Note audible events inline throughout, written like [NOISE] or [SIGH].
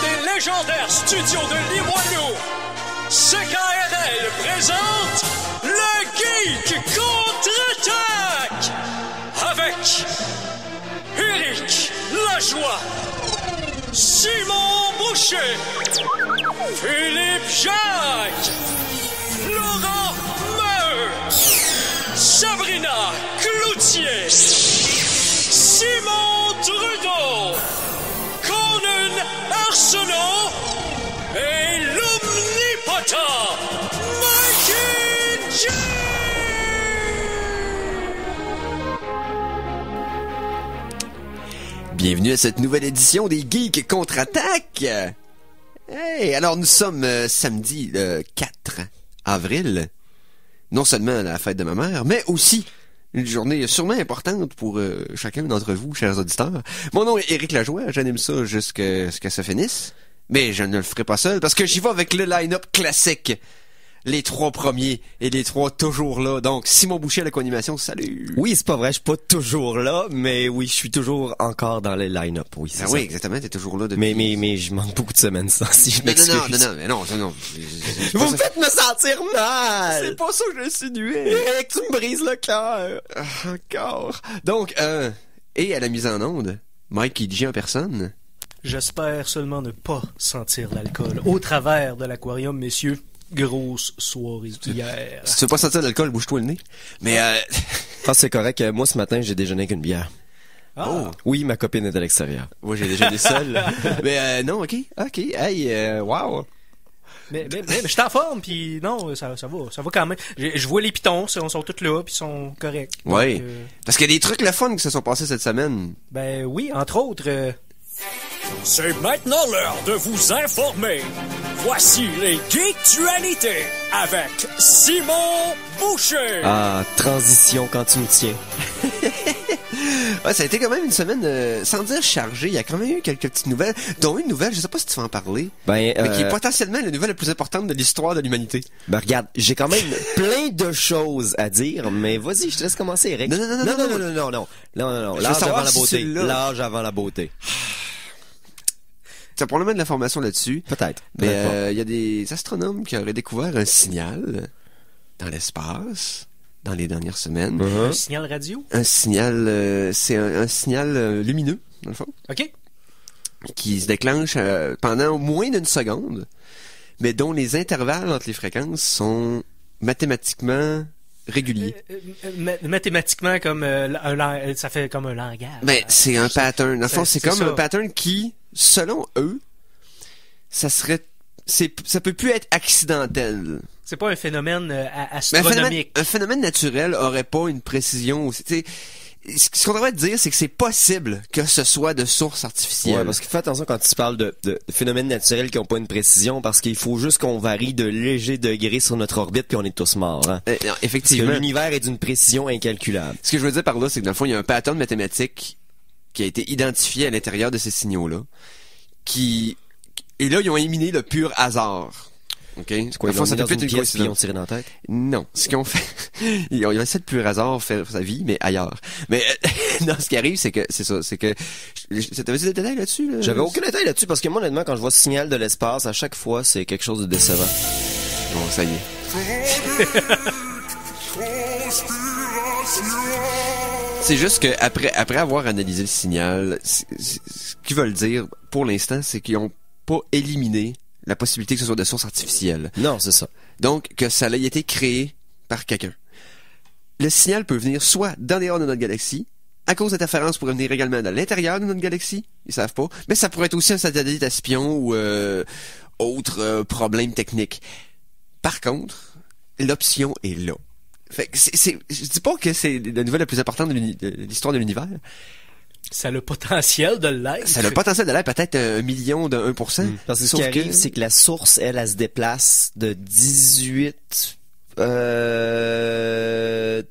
des légendaires studios de Limoilou, CKRL présente le Geek contre-attaque avec Eric Lajoie, Simon Boucher, Philippe Jacques, Laurent Meur, Sabrina Cloutier, Simon Trudeau, Conan Arsenault et l'omnipotent Mikey J. Bienvenue à cette nouvelle édition des Geeks contre-attaque. Hey, alors nous sommes euh, samedi le 4 avril. Non seulement la fête de ma mère, mais aussi une journée sûrement importante pour euh, chacun d'entre vous, chers auditeurs. Mon nom est Éric Lajoie, j'anime ça jusqu'à ce que ça finisse. Mais je ne le ferai pas seul parce que j'y vais avec le line-up classique. Les trois premiers et les trois toujours là. Donc, Simon Boucher à la co-animation, salut! Oui, c'est pas vrai, je suis pas toujours là, mais oui, je suis toujours encore dans le line-up, oui, c'est Ah ça. oui, exactement, t'es toujours là depuis... Mais, mais, mais je manque beaucoup de semaines sans, si je Non, m'excuse. non, non, non, non, mais non, non, non. Vous me faites me sentir mal! C'est pas ça que je insinué. Eric, tu me brises le cœur! Encore. Donc, euh, et à la mise en onde, Mike G en personne. J'espère seulement ne pas sentir l'alcool au travers de l'aquarium, messieurs. Grosse soirée hier. Si tu veux pas sentir l'alcool, bouge-toi le nez. Mais, euh, Ah, c'est correct, moi ce matin, j'ai déjeuné avec une bière. Ah, Oui, ma copine est à l'extérieur. moi j'ai déjà des seuls. [LAUGHS] mais, euh, non, ok, ok, hey, euh, wow. mais, mais, mais, mais je suis en forme, puis non, ça, ça va, ça va quand même. Je, je vois les pitons, ils sont tous là, puis ils sont corrects. Ouais. euh, Parce qu'il y a des trucs le fun qui se sont passés cette semaine. ben oui, entre autres, euh, C'est maintenant l'heure de vous informer. Voici les Geektualités avec Simon Boucher. Ah, transition quand tu me tiens. [LAUGHS] Ouais, ça a été quand même une semaine, euh, sans dire chargée. Il y a quand même eu quelques petites nouvelles, dont une nouvelle, je sais pas si tu vas en parler, Ben, mais qui est euh, potentiellement la nouvelle la plus importante de l'histoire de l'humanité. ben regarde, j'ai quand même [LAUGHS] plein de choses à dire, mais vas-y, je te laisse commencer, Eric. Non, non, non, non, non, non, non, non, non, non, non, non, non, savoir avant la si beauté, tu l'as. l'âge avant la beauté. Tu as probablement de l'information là-dessus. Peut-être. Mais pas. euh, il y a des astronomes qui auraient découvert un signal dans l'espace dans les dernières semaines. Mhm. un signal radio? Un signal, euh, c'est un, un signal euh, lumineux, dans le fond, OK? qui se déclenche euh, pendant moins d'une seconde, mais dont les intervalles entre les fréquences sont mathématiquement réguliers. Euh, euh, ma- mathématiquement, comme euh, un, ça fait comme un langage. Ben, c'est un pattern. Dans le fond, C'est- comme ça. un pattern qui, selon eux, ça serait, c'est, ça peut plus être accidentel. C'est pas un phénomène euh, a- Mais un phénomène, astronomique. un phénomène naturel aurait pas une précision aussi. tu sais, Ce qu'on devrait dire, c'est que c'est possible que ce soit de source artificielle. Ouais, parce que fais attention quand tu parles de, de phénomènes naturels qui n'ont pas une précision, parce qu'il faut juste qu'on varie de légers degrés sur notre orbite, puis on est tous morts. Hein? Euh, non, Parce que effectivement. l'univers est d'une précision incalculable. Ce que je veux dire par là, c'est que dans le fond, il y a un pattern mathématique qui a été identifié à l'intérieur de ces signaux-là, qui et là, ils ont éliminé le pur hasard. OK? C'est Quoi, ils dans une une pièce, puis ils ont tiré dans la tête? Non, ce qu'ils ont fait, [LAUGHS] ils ont, essayé de plus hasard faire sa vie, mais ailleurs. Mais [LAUGHS] non, ce qui arrive, c'est que c'est ça, c'est que t'avais-tu des détails là-dessus là? J'avais aucun détail là-dessus, parce que moi, honnêtement, quand je vois ce signal de l'espace, à chaque fois, c'est quelque chose de décevant. Bon, ça y est. [LAUGHS] C'est juste que après après avoir analysé le signal, c- c- ce qu'ils veulent dire pour l'instant, c'est qu'ils ont pas éliminé la possibilité que ce soit de source artificielle. Non, c'est ça. Donc que ça a été créé par quelqu'un. Le signal peut venir soit dans dehors de notre galaxie, à cause d'interférences pourrait venir également dans l'intérieur de notre galaxie, ils savent pas, mais ça pourrait être aussi un satellite espion ou euh, autre euh, problème technique. Par contre, l'option est là. Fait que c'est, c'est- je dis pas que c'est la nouvelle la plus importante de, l'uni- de l'histoire de l'univers. Ça a le potentiel de l'être. Ça a le potentiel de l'air peut-être un million de 1%. Parce que ce qui arrive, c'est que la source, elle, elle se déplace de 18... Euh,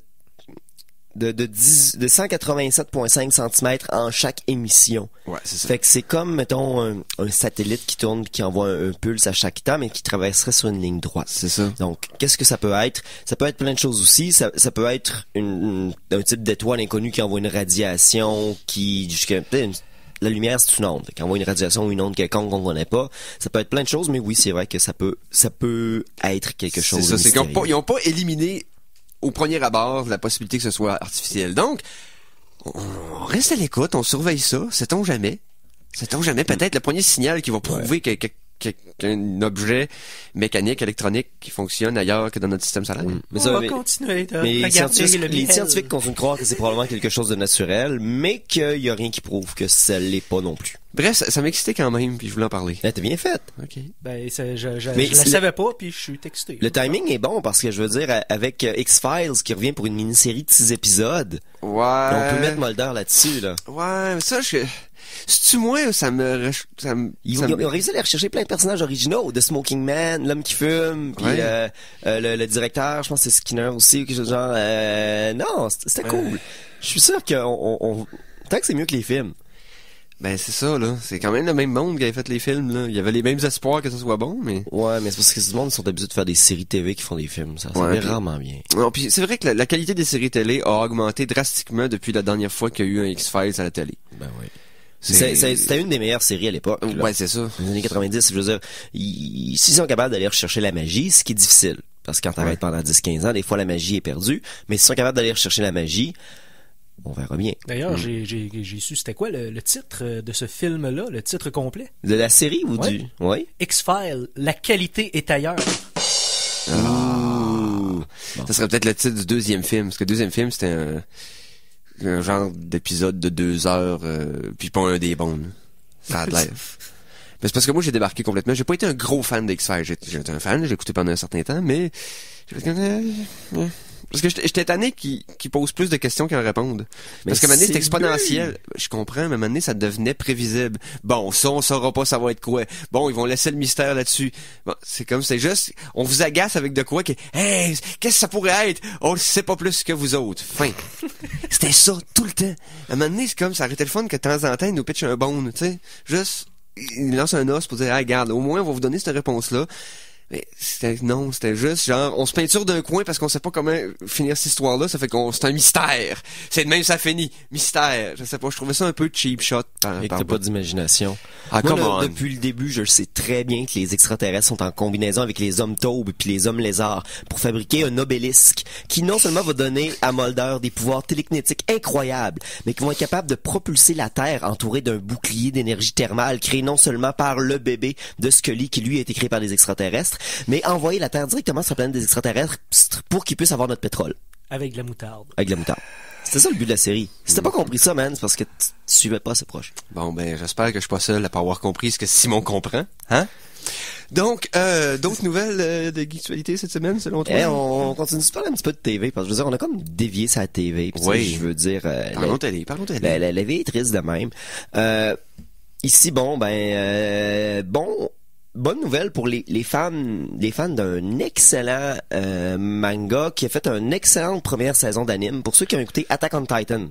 de, de, 10 de 187,5 cm en chaque émission. Ouais, c'est ça. Fait que c'est comme, mettons, un, un satellite qui tourne, qui envoie un, un pulse à chaque temps, mais qui traverserait sur une ligne droite. C'est ça. Donc, qu'est-ce que ça peut être? Ça peut être plein de choses aussi. Ça, ça peut être une, une- un type d'étoile inconnue qui envoie une radiation qui, jusqu'à, la lumière, c'est une onde. Quand on voit une radiation ou une onde quelconque qu'on connaît pas, ça peut être plein de choses, mais oui, c'est vrai que ça peut, ça peut être quelque chose C'est ça, c'est qu'ils ont mystérieux. pas, ils ont pas éliminé au premier abord la possibilité que ce soit artificiel. Donc, on reste à l'écoute, on surveille ça, sait-on jamais? Sait-on jamais, peut-être le premier signal qui va prouver que- que- que- qu'un objet mécanique, électronique qui fonctionne ailleurs que dans notre système solaire. Mais on ça, va mais- continuer de mais scientifiques, le les scientifiques continuent de croire que c'est probablement quelque chose de naturel, mais qu'il y a rien qui prouve que ça l'est pas non plus. Bref, ça, ça m'excitait quand même, puis je voulais en parler. T'as bien fait. OK. Ben, ça, je, je, Mais je la savais pas, puis je suis texté. Le timing est bon parce que je veux dire, avec euh, X-Files qui revient pour une mini-série de six épisodes, Ouais. on peut mettre Mulder là-dessus, là. Ouais, mais ça, je... C'est-tu moi, ça me... Ça me... Ils, ça ont, me- ils ont réussi à aller rechercher plein de personnages originaux, The Smoking Man, l'homme qui fume, puis Ouais. euh, euh, le, le directeur, je pense que c'est Skinner aussi, ou quelque chose de genre. Euh, non, c'était cool. Je suis sûr qu'on on, on- tant que c'est mieux que les films. Ben, c'est ça, là. C'est quand même le même monde qui avait fait les films, là. Il y avait les mêmes espoirs que ce soit bon, mais... Ouais, mais c'est parce que tout le monde sont habitués de faire des séries TV qui font des films. Ça, ça Ouais, rarement bien. Non, puis c'est vrai que la, la qualité des séries télé a augmenté drastiquement depuis la dernière fois qu'il y a eu un X-Files à la télé. Ben oui. C'est- C'est- c'est- C'était une des meilleures séries à l'époque. là. Ouais, c'est ça. Les années 90, je veux dire, ils- s'ils sont capables d'aller rechercher la magie, ce qui est difficile. Parce que quand t'arrêtes pendant 10-15 ans, des fois la magie est perdue. Mais s'ils sont capables d'aller rechercher la magie, on verra bien. D'ailleurs, j'ai, j'ai, j'ai su c'était quoi le, le titre de ce film-là, le titre complet? De la série ou Ouais. du... Oui? X-Files, la qualité est ailleurs. Ça serait peut-être le titre du deuxième film, parce que le deuxième film, c'était un, un genre d'épisode de deux heures, euh, puis pas un des bons. là. Ça a l'air. [LAUGHS] Mais c'est parce que moi, j'ai débarqué complètement. J'ai pas été un gros fan d'X-Files. J'ai- J'étais un fan, j'ai écouté pendant un certain temps, mais... j'ai fait euh. Parce que j'étais tanné qui, qui pose plus de questions qu'en répondent. Parce qu'à un moment donné, c'est exponentiel. Je comprends, mais à un moment donné, ça devenait prévisible. Bon, ça, on saura pas ça va être quoi. Bon, ils vont laisser le mystère là-dessus. Bon, c'est comme, c'est juste, on vous agace avec de quoi que, hey, qu'est-ce que ça pourrait être? On le sait pas plus que vous autres. Fin. [LAUGHS] C'était ça, tout le temps. À un moment donné, c'est comme, ça arrêtait le fun que de temps en temps, ils nous pitchent un bon, tu sais. Juste, ils lancent un os pour dire, hey, regarde, au moins, on va vous donner cette réponse-là. Mais c'était non, c'était juste genre on se peinture d'un coin parce qu'on sait pas comment finir cette histoire-là, ça fait qu'on c'est un mystère. C'est de même ça finit, mystère. Je sais pas, je trouvais ça un peu cheap shot par, Et que t'as pas d'imagination. Ah, Moi, là, depuis le début, je sais très bien que les extraterrestres sont en combinaison avec les hommes taubes puis les hommes lézards pour fabriquer un obélisque qui non seulement va donner à Mulder des pouvoirs télékinétiques incroyables, mais qui vont être capables de propulser la Terre entourée d'un bouclier d'énergie thermale créé non seulement par le bébé de Scully qui lui a été créé par des extraterrestres, mais envoyer la Terre directement sur la planète des extraterrestres pour qu'ils puissent avoir notre pétrole Avec de la moutarde. avec de la moutarde. C'était ça le but de la série. Si t'as pas compris ça, man, c'est parce que tu suivais pas assez proche. Bon ben j'espère que je suis pas seul à pas avoir compris ce que Simon comprend, hein? Donc euh, d'autres nouvelles euh, de geektualité cette semaine selon toi? Eh, on, on continue de parler un petit peu de TV, parce que je veux dire, on a comme dévié sa TV. Oui. Je veux dire, euh, Parlons la, télé, parlons télé. la, la- la vie est triste de même. Euh, ici, bon, ben, euh, bon, bonne nouvelle pour les, les fans, les fans d'un excellent euh, manga qui a fait une excellente première saison d'anime. Pour ceux qui ont écouté Attack on Titan,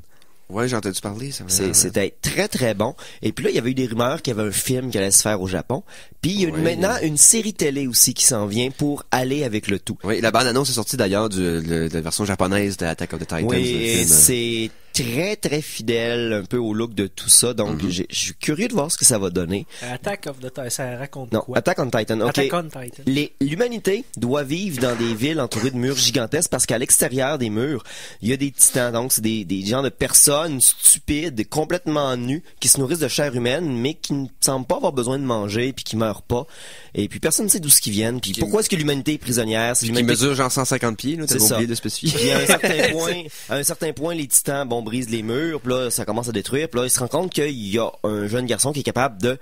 Ouais, j'ai entendu parler ça. c'était très très bon. Et puis là, il y avait eu des rumeurs qu'il y avait un film qui allait se faire au Japon. Puis il y a une- Oui. maintenant une série télé aussi qui s'en vient pour aller avec le tout. Oui, la bande annonce est sortie d'ailleurs de, la version japonaise de Attack of the Titans. Oui, c'est très très fidèle un peu au look de tout ça. Donc Mhm. je suis curieux de voir ce que ça va donner. Attack of the Titan, ça raconte Non, quoi? Attack on Titan. ok. Attack on Titan. L'humanité doit vivre dans des villes entourées de murs gigantesques parce qu'à l'extérieur des murs, il y a des titans. Donc, c'est des, des gens de personnes stupides, complètement nus, qui se nourrissent de chair humaine, mais qui ne semblent pas avoir besoin de manger, puis qui meurent pas. Et puis, personne ne sait d'où ce qu'ils viennent. Puis, Qui- pourquoi est-ce que l'humanité est prisonnière? C'est qui mesure genre 150 pieds, là, t'as C'est ça. oublié de spécifier. puis à un certain [LAUGHS] point, à un certain point, les titans, bon, brisent les murs, puis là, ça commence à détruire, puis là, il se rend compte qu'il y a un jeune garçon qui est capable de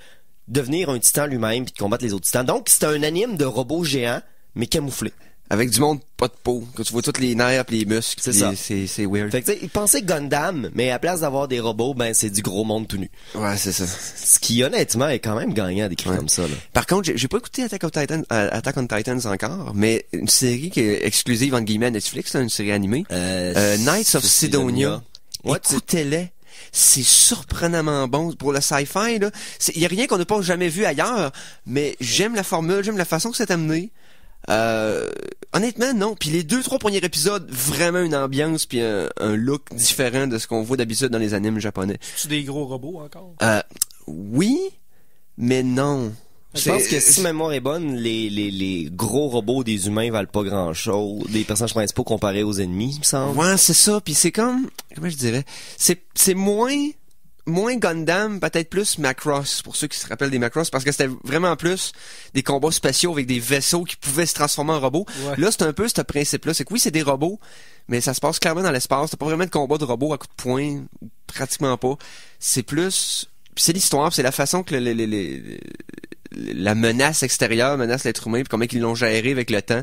devenir un titan lui-même, puis de combattre les autres titans. Donc, c'est un anime de robots géants, mais camouflé. Avec du monde pas de peau, que tu vois tous les nerfs pis les muscles. C'est ça. C'est weird. Fait que, tu pensaient Gundam, mais à place d'avoir des robots, ben, c'est du gros monde tout nu. Ouais, c'est ça. Ce qui, honnêtement, est quand même gagnant décrire Ouais. comme ça, là. Par contre, j'ai- pas écouté Attack, of Titan, euh, Attack on Titans encore, mais une série qui est exclusive entre guillemets à Netflix, là, une série animée. Euh, Knights of Sidonia. Écoutez-les. C'est surprenamment bon pour le sci-fi. Il y a rien qu'on n'a pas jamais vu ailleurs, mais j'aime la formule, j'aime la façon que c'est amené. Euh, honnêtement, non. Puis les deux, trois premiers épisodes, vraiment une ambiance puis un, un look différent de ce qu'on voit d'habitude dans les animes japonais. Tu des gros robots encore? Euh, oui, mais non. Je pense que si ma mémoire est bonne, les, les, les gros robots des humains valent pas grand chose. Des personnages principaux comparés aux ennemis, il me semble. Ouais, c'est ça. Puis c'est comme, comment je dirais, c'est c'est moins moins Gundam, peut-être plus Macross pour ceux qui se rappellent des Macross parce que c'était vraiment plus des combats spatiaux avec des vaisseaux qui pouvaient se transformer en robots. Ouais. Là, c'est un peu ce principe-là, c'est que oui, c'est des robots, mais ça se passe clairement dans l'espace. T'as pas vraiment de combat de robots à coup de poing, pratiquement pas. C'est plus, c'est l'histoire, c'est la façon que le- le- le- le- la menace extérieure menace l'être humain, puis comment ils l'ont géré avec le temps.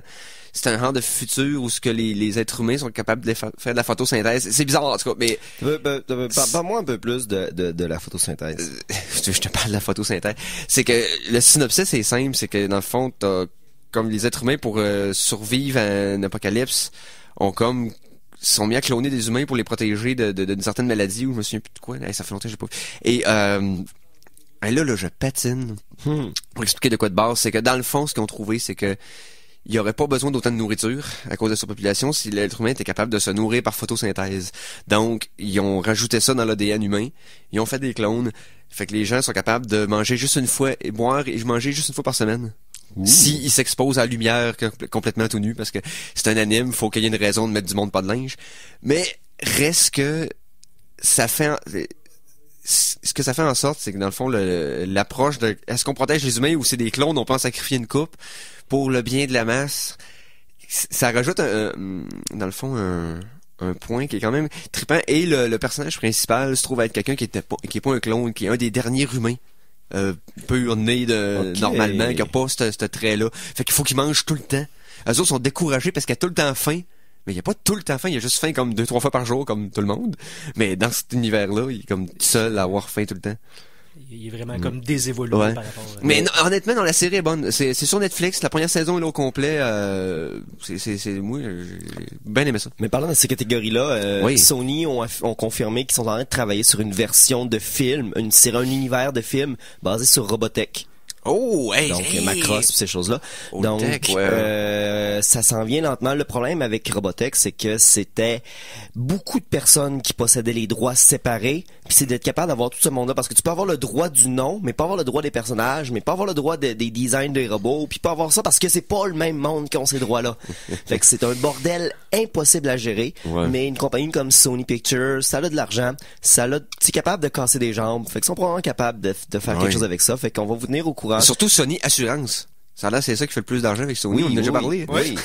C'est un genre de futur où ce que les, les êtres humains sont capables de fa- faire de la photosynthèse. C'est bizarre en tout cas, mais Euh, euh, par- Parle-moi un peu plus de, de, de la photosynthèse. [LAUGHS] je te parle de la photosynthèse. C'est que le synopsis est simple, c'est que dans le fond, t'as comme les êtres humains pour euh, survivre à un apocalypse ont comme sont mis à cloner des humains pour les protéger de, de- d'une certaine maladie ou je me souviens plus de quoi. Ça fait longtemps que j'ai pas. Et euh, hey, là, là, je patine. Hmm. Pour expliquer de quoi de base, c'est que dans le fond, ce qu'ils ont trouvé, c'est que il y aurait pas besoin d'autant de nourriture à cause de sa population si l'être humain était capable de se nourrir par photosynthèse. Donc, ils ont rajouté ça dans l'ADN humain. Ils ont fait des clones. Fait que les gens sont capables de manger juste une fois et boire et manger juste une fois par semaine. Si ils s'exposent à la lumière compl- complètement tout nu, parce que c'est un anime, faut qu'il y ait une raison de mettre du monde pas de linge. Mais reste que ça fait en- ce que ça fait en sorte, c'est que dans le fond, l'approche de est-ce qu'on protège les humains ou c'est des clones, on peut en sacrifier une coupe pour le bien de la masse? Ça rajoute un, dans le fond un, un point qui est quand même trippant. Et le, le personnage principal se trouve être quelqu'un qui était pas, qui est pas un clone, qui est un des derniers humains. Euh, né de normalement, qui a pas ce ce trait-là. Fait qu'il faut qu'il mange tout le temps. Eux autres sont découragés parce qu'il a tout le temps faim. Mais il a pas tout le temps faim, il a juste faim comme deux, trois fois par jour, comme tout le monde. Mais dans cet univers-là, il est comme seul à avoir faim tout le temps. Il est vraiment comme désévolué Ouais. par rapport à... Mais non, honnêtement, non, la série est bonne. C'est c'est sur Netflix. La première saison est là au complet. Euh, c'est, c'est, c'est, moi, j'ai bien aimé ça. Mais parlant de ces catégories-là, euh, Oui. Sony ont, ont confirmé qu'ils sont en train de travailler sur une version de film, une série, un univers de film basé sur Robotech. Oh, hey, Donc hey! Macross ces choses-là. Donc tech, ouais. euh, ça s'en vient lentement. Le problème avec Robotech, c'est que c'était beaucoup de personnes qui possédaient les droits séparés. Puis c'est d'être capable d'avoir tout ce monde-là parce que tu peux avoir le droit du nom, mais pas avoir le droit des personnages, mais pas avoir le droit de- des designs des robots, puis pas avoir ça parce que c'est pas le même monde qui ont ces droits-là. [LAUGHS] fait que c'est un bordel impossible à gérer. Ouais. Mais une compagnie comme Sony Pictures, ça a de l'argent, ça a, c'est capable de casser des jambes. Fait qu'ils sont probablement capables de, de faire Ouais. quelque chose avec ça. Fait qu'on va vous tenir au courant. Surtout Sony Assurance. Ça l'air, c'est ça qui fait le plus d'argent avec Sony. on en a déjà parlé. Oui. [LAUGHS]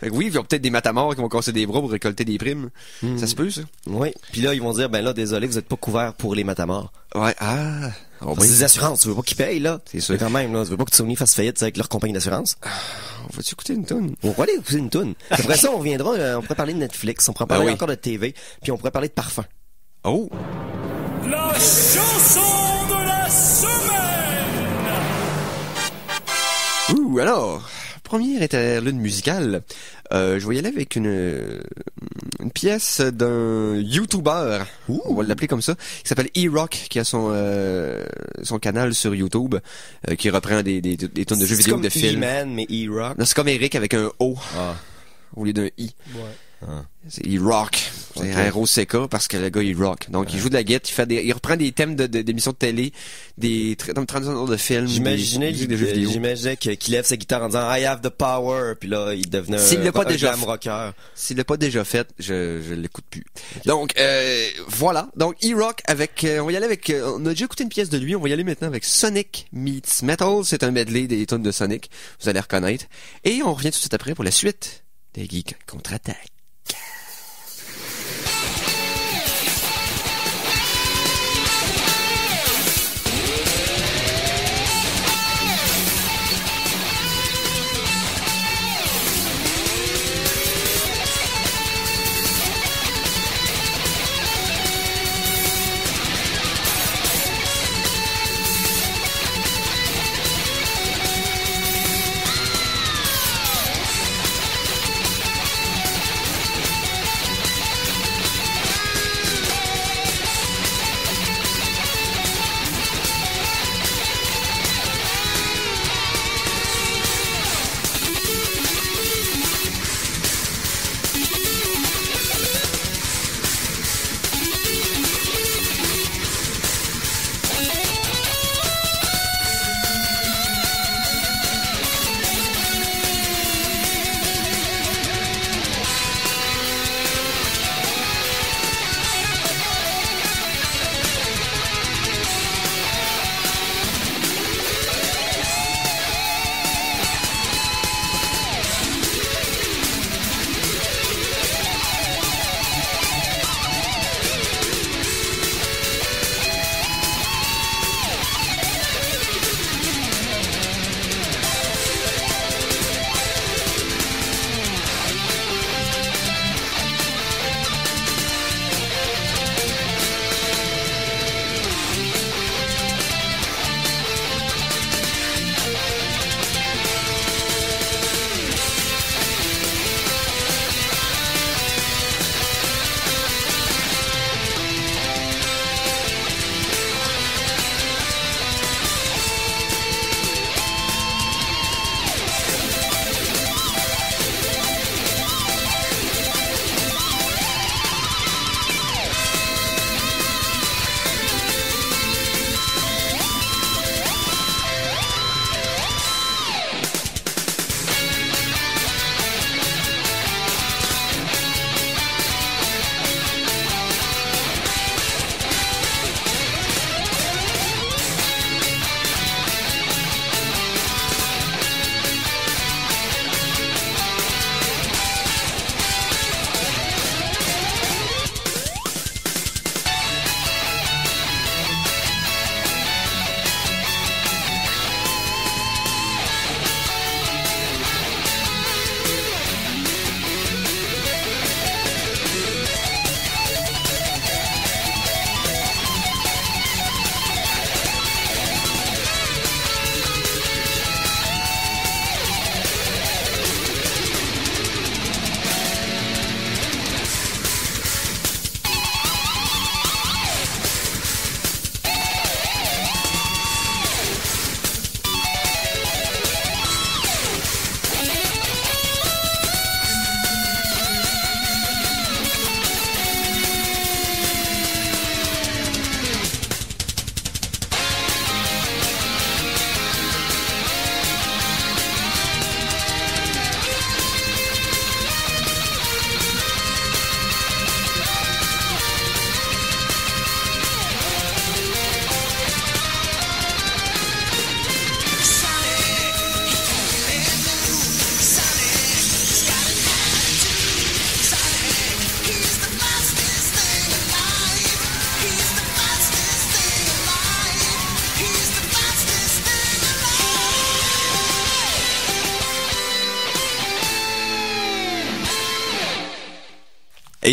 Fait que oui, ils ont peut-être des matamors qui vont casser des bras pour récolter des primes. Ça se peut, ça? Oui. Puis là, ils vont dire, ben là, désolé, vous êtes pas couvert pour les matamors. Ouais, ah. Oh, C'est des assurances, tu veux pas qu'ils payent, là. C'est sûr. Mais quand même, là, tu veux pas que Sony fasse faillite avec leur compagnie d'assurance. on va-tu écouter une tonne? On va aller écouter une toune. Après ça, on reviendra, euh, on pourrait parler de Netflix, on pourrait Ben parler oui. encore de TV, puis on pourrait parler de parfum. Oh! La chanson de la semaine! Ouh, alors, première interlude musicale. Euh, je vais y aller avec une, une pièce d'un YouTuber, on va l'appeler comme ça, qui s'appelle E-Rock, qui a son euh, son canal sur YouTube, euh, qui reprend des, des, des tonnes de jeux vidéo, comme de films. E-Man, mais E-Rock. Non, c'est comme Eric avec un O Ah. au lieu d'un I. Ouais. C'est il rock. C'est Ok. R-O-C-K parce que le gars il rock. Donc il joue de la guitare, il fait des, il reprend des thèmes de, de- d'émissions de télé, des comme traductions de films, J'imaginais, des, jeux vidéo. j'imaginais qu'il lève sa guitare en disant I have the power, puis là, il devenait S'il un, l'a pas un déjà rocker. S'il l'a pas déjà fait, je, je l'écoute plus. Donc euh, voilà. Donc E-Rock avec, euh, on va y aller avec, euh, on a déjà écouté une pièce de lui, on va y aller maintenant avec Sonic Meets Metal. C'est un medley des tonnes de Sonic, vous allez reconnaître. Et on revient tout de suite après pour la suite des Geeks contre-attaque. Yeah. [LAUGHS]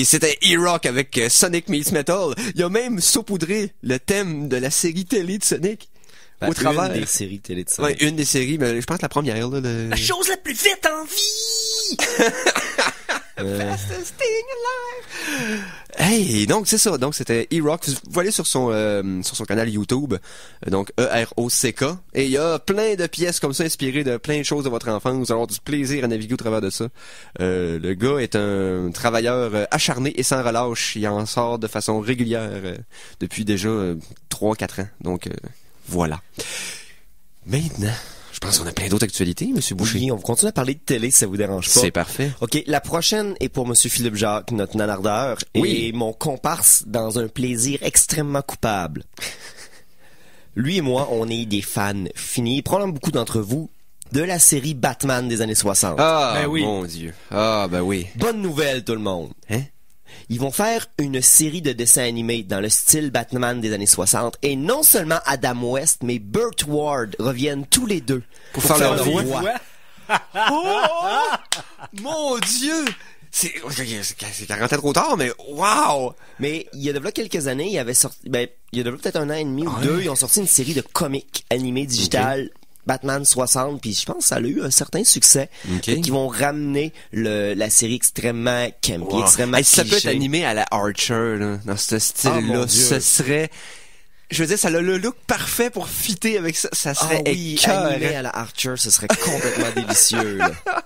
Et c'était E-Rock avec euh, Sonic Meets Metal. Il a même saupoudré le thème de la série télé de Sonic. Ben, au travers. Une des séries télé de ça. Ouais, une des séries, mais je pense la première, là. Le... La chose la plus vite en vie! [LAUGHS] Euh, Fastest thing alive. Hey, donc c'est ça. Donc c'était E-Rock. Vous aller sur son euh, sur son canal YouTube. Donc E R O C K. Et il y a plein de pièces comme ça inspirées de plein de choses de votre enfance. Vous allez avoir du plaisir à naviguer au travers de ça. Euh, le gars est un travailleur acharné et sans relâche. Il en sort de façon régulière euh, depuis déjà euh, 3-4 ans. Donc voilà. Maintenant, pense qu'on a plein d'autres actualités, Monsieur Boucher. oui, on continue à parler de télé, si ça vous dérange pas. C'est parfait. OK, la prochaine est pour Monsieur Philippe Jacques, notre nanardeur, Oui. et mon comparse dans un plaisir extrêmement coupable. Lui et moi, on est des fans finis, probablement beaucoup d'entre vous, de la série Batman des années 60. Ah, Ben oui. mon Dieu. Ah, ben oui. Bonne nouvelle, tout le monde. Hein? Ils vont faire une série de dessins animés dans le style Batman des années 60, et non seulement Adam West, mais Burt Ward reviennent tous les deux Pour faire leur leur voix. voix. [LAUGHS] Oh! Mon Dieu! C'est, c'est c'est 40 ans trop tard, mais wow! Mais il y a de là quelques années, il y avait sorti, ben, il y a de là peut-être un an et demi ou Ouais. deux, ils ont sorti une série de comics animés digital. Batman 60, puis je pense que ça a eu un certain succès. Fait qu'ils vont ramener le, la série extrêmement campy, Wow. extrêmement Hey, ça peut être animé à la Archer, là, dans ce Ah, style-là, ce serait... Je veux dire, ça a le look parfait pour fitter avec ça. Ça Ah serait oui, écœurant. animé à la Archer, ce serait complètement délicieux. là. [LAUGHS]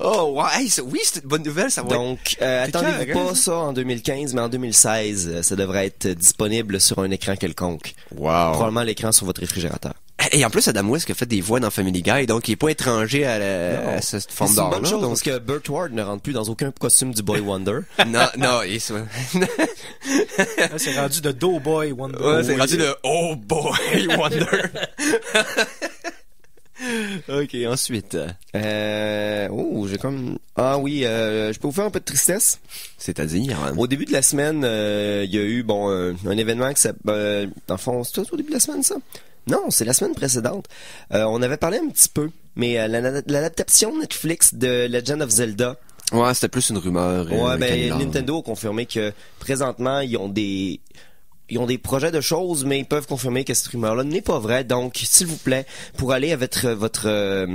Oh, wow. Hey, oui, c'est une bonne nouvelle, ça va être- Donc, euh, attendez-vous pas ça en 2015, mais en 2016, euh, ça devrait être disponible sur un écran quelconque. Wow. Probablement l'écran sur votre réfrigérateur. Et en plus, Adam West a fait des voix dans Family Guy, donc il est pas étranger à, la, à cette C'est forme une d'art-là. bonne chose donc- parce que Burt Ward ne rentre plus dans aucun costume du Boy Wonder. [LAUGHS] non, non, il est... Là, c'est rendu de Doughboy Wonder. Ouais, c'est Oui. rendu le Oh boy [LAUGHS] wonder. [LAUGHS] ok, ensuite. Euh, oh, j'ai comme... Ah oui, euh, je peux vous faire un peu de tristesse? C'est-à-dire. Au début de la semaine, euh, il y a eu bon un, un événement qui s'appelle... Euh, dans le fond, c'est au début de la semaine, ça? Non, c'est la semaine précédente. Euh, on avait parlé un petit peu, mais euh, la- l'adaptation Netflix de Legend of Zelda, Ouais, c'était plus une rumeur. euh, Ouais, ben canular. Nintendo a confirmé que présentement ils ont des ils ont des projets de choses, mais ils peuvent confirmer que cette rumeur-là n'est pas vraie. Donc, s'il vous plaît, pour aller avec votre, votre euh,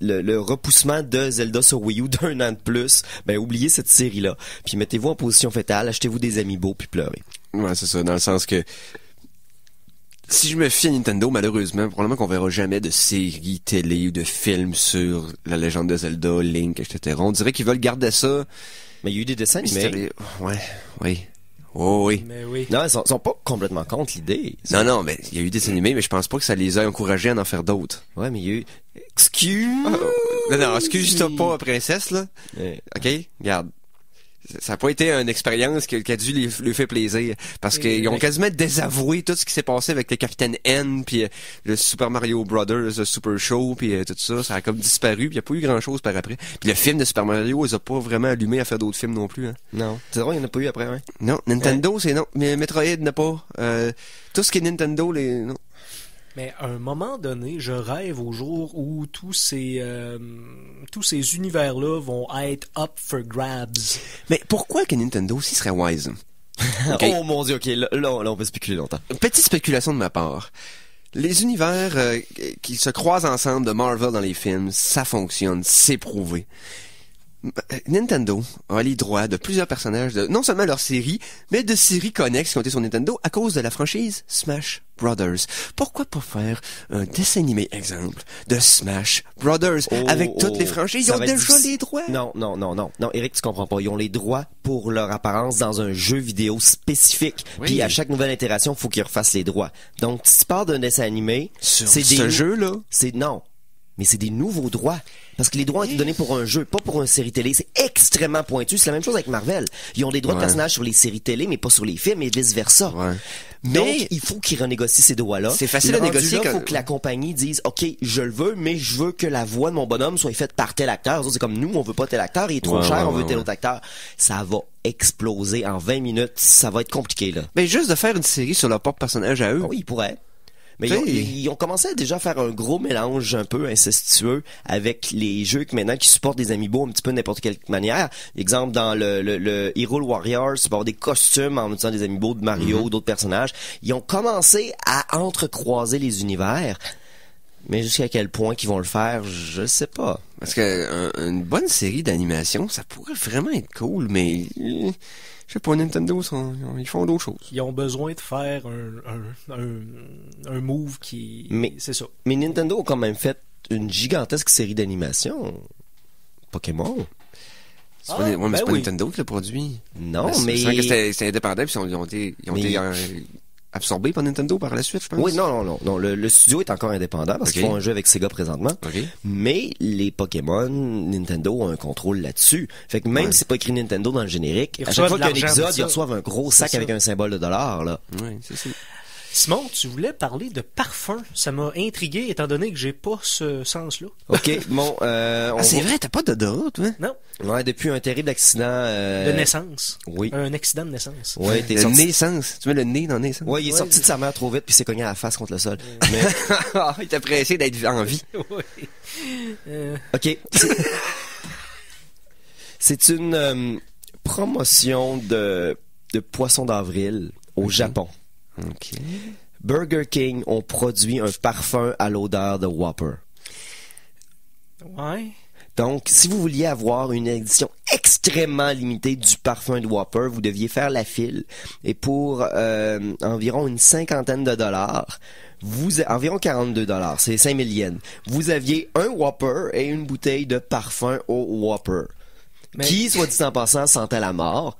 le, le repoussement de Zelda sur Wii U d'un an de plus, ben oubliez cette série-là. Puis mettez-vous en position fétale, achetez-vous des amiibo puis pleurez. Ouais, c'est ça, dans le sens que si je me fie à Nintendo, malheureusement, probablement qu'on verra jamais de séries télé ou de films sur la légende de Zelda, Link, etc. On dirait qu'ils veulent garder ça Mais il y a eu des dessins animés. Ouais, oui. Oh oui. Mais oui. Non, ils sont, sont pas complètement contre l'idée. Non, non, mais il y a eu des animés, mais je pense pas que ça les a encouragés à en faire d'autres. Ouais, mais il y a eu... Excuse... Non, non, excuse-toi pas, princesse, là. OK? Regarde. Ça n'a pas été une expérience qui, a dû lui, lui faire plaisir. Parce qu'ils ont mec- quasiment désavoué tout ce qui s'est passé avec le Capitaine N, puis euh, le Super Mario Brothers, le Super Show, puis euh, tout ça. Ça a comme disparu, puis il n'y a pas eu grand-chose par après. Puis le film de Super Mario, ils ont pas vraiment allumé à faire d'autres films non plus. Hein. non. C'est vrai, il n'y en a pas eu après, ouais. Non, Nintendo, c'est non. Mais Metroid n'a pas. Euh, tout ce qui est Nintendo, les... Non. Mais à un moment donné, je rêve au jour où tous ces euh, tous ces univers-là vont être up for grabs. Mais pourquoi que Nintendo aussi serait wise? [LAUGHS] Oh mon dieu, ok, là, là, là, on peut spéculer longtemps. Petite spéculation de ma part. Les univers euh, qui se croisent ensemble de Marvel dans les films, ça fonctionne, c'est prouvé. Euh, Nintendo a les droits de plusieurs personnages, de non seulement leur série, mais de séries connexes qui ont été sur Nintendo à cause de la franchise Smash Brothers. Pourquoi pas faire un dessin animé, exemple, de Smash Brothers, Oh, avec oh, toutes les franchises? Ils ont déjà difficile. les droits. Non, non, non, non. Non, Eric, tu comprends pas. Ils ont les droits pour leur apparence dans un jeu vidéo spécifique. Oui. Puis à chaque nouvelle itération, faut qu'ils refassent les droits. Donc, si tu pars d'un dessin animé, Sur c'est ce des jeu-là? C'est non. Mais c'est des nouveaux droits. Parce que les droits ont été donnés pour un jeu, pas pour une série télé. C'est extrêmement pointu. C'est la même chose avec Marvel. Ils ont des droits Ouais. de personnages sur les séries télé, mais pas sur les films et vice versa. Ouais. Donc, Mais- il faut qu'ils renégocient ces droits-là. C'est facile Le à négocier quand- faut que la compagnie dise, OK, je le veux, mais je veux que la voix de mon bonhomme soit faite par tel acteur. C'est comme nous, on veut pas tel acteur, il est trop Ouais, cher, on veut tel autre acteur. Ça va exploser en 20 minutes. Ça va être compliqué, là. Mais juste de faire une série sur leur propre personnage à eux. Ah oui, il pourrait. Mais ils ont, ils- ont commencé à déjà faire un gros mélange un peu incestueux avec les jeux qui maintenant qui supportent des amiibo un petit peu de n'importe quelle manière. Exemple, dans le, le, le Hero Warriors, tu peux avoir des costumes en utilisant des amiibo de Mario, Mhm. d'autres personnages. Ils ont commencé à entrecroiser les univers. Mais jusqu'à quel point qu'ils vont le faire, je sais pas. Parce que un- une bonne série d'animation, ça pourrait vraiment être cool, mais euh, je sais pas, Nintendo, sont- ils font d'autres choses. Ils ont besoin de faire un, un, un, un move qui... Mais- C'est ça. Mais Nintendo a quand même fait une gigantesque série d'animation. Pokémon. C'est Ah, pas, ouais, mais ben c'est pas oui. Nintendo qui l'a produit. Non, Ben, mais... C'est vrai que c'était c'était indépendant, puis ils ont, ils ont été, ils ont Mais- été absorbés par Nintendo par la suite, je pense. Oui, non, non, non. non le, le studio est encore indépendant parce qu'ils font un jeu avec Sega présentement. Mais les Pokémon, Nintendo a un contrôle là-dessus. Fait que même Ouais. si c'est pas écrit Nintendo dans le générique, Ils à chaque fois qu'il y a un épisode, ils reçoivent un gros sac avec un symbole de dollar, là. Ouais, c'est ça. Simon, tu voulais parler de parfum. Ça m'a intrigué étant donné que j'ai pas ce sens-là. OK, [LAUGHS] bon, euh, on Ah, c'est va- vrai, t'as pas d'odorat, toi? Non, Ouais, depuis un terrible accident... euh, de naissance. Oui. Un accident de naissance. Ouais, t'es sorti... naissance. Tu mets le nez dans naissance? Ouais, il est Ouais, sorti de sa mère trop vite puis s'est cogné à la face contre le sol. Mais, [LAUGHS] il était pressé d'être en vie. [LAUGHS] Oui. Euh, OK. C'est- une euh, promotion de, de poisson d'avril au Japon. OK. Burger King ont produit un parfum à l'odeur de Whopper. ouais. Donc, si vous vouliez avoir une édition extrêmement limitée du parfum de Whopper, vous deviez faire la file. Et pour euh, environ une cinquantaine de dollars, vous environ 42 dollars, c'est 5000 yens. Vous aviez un Whopper et une bouteille de parfum au Whopper. Mais- Qui, soit dit en passant, sentait la mort?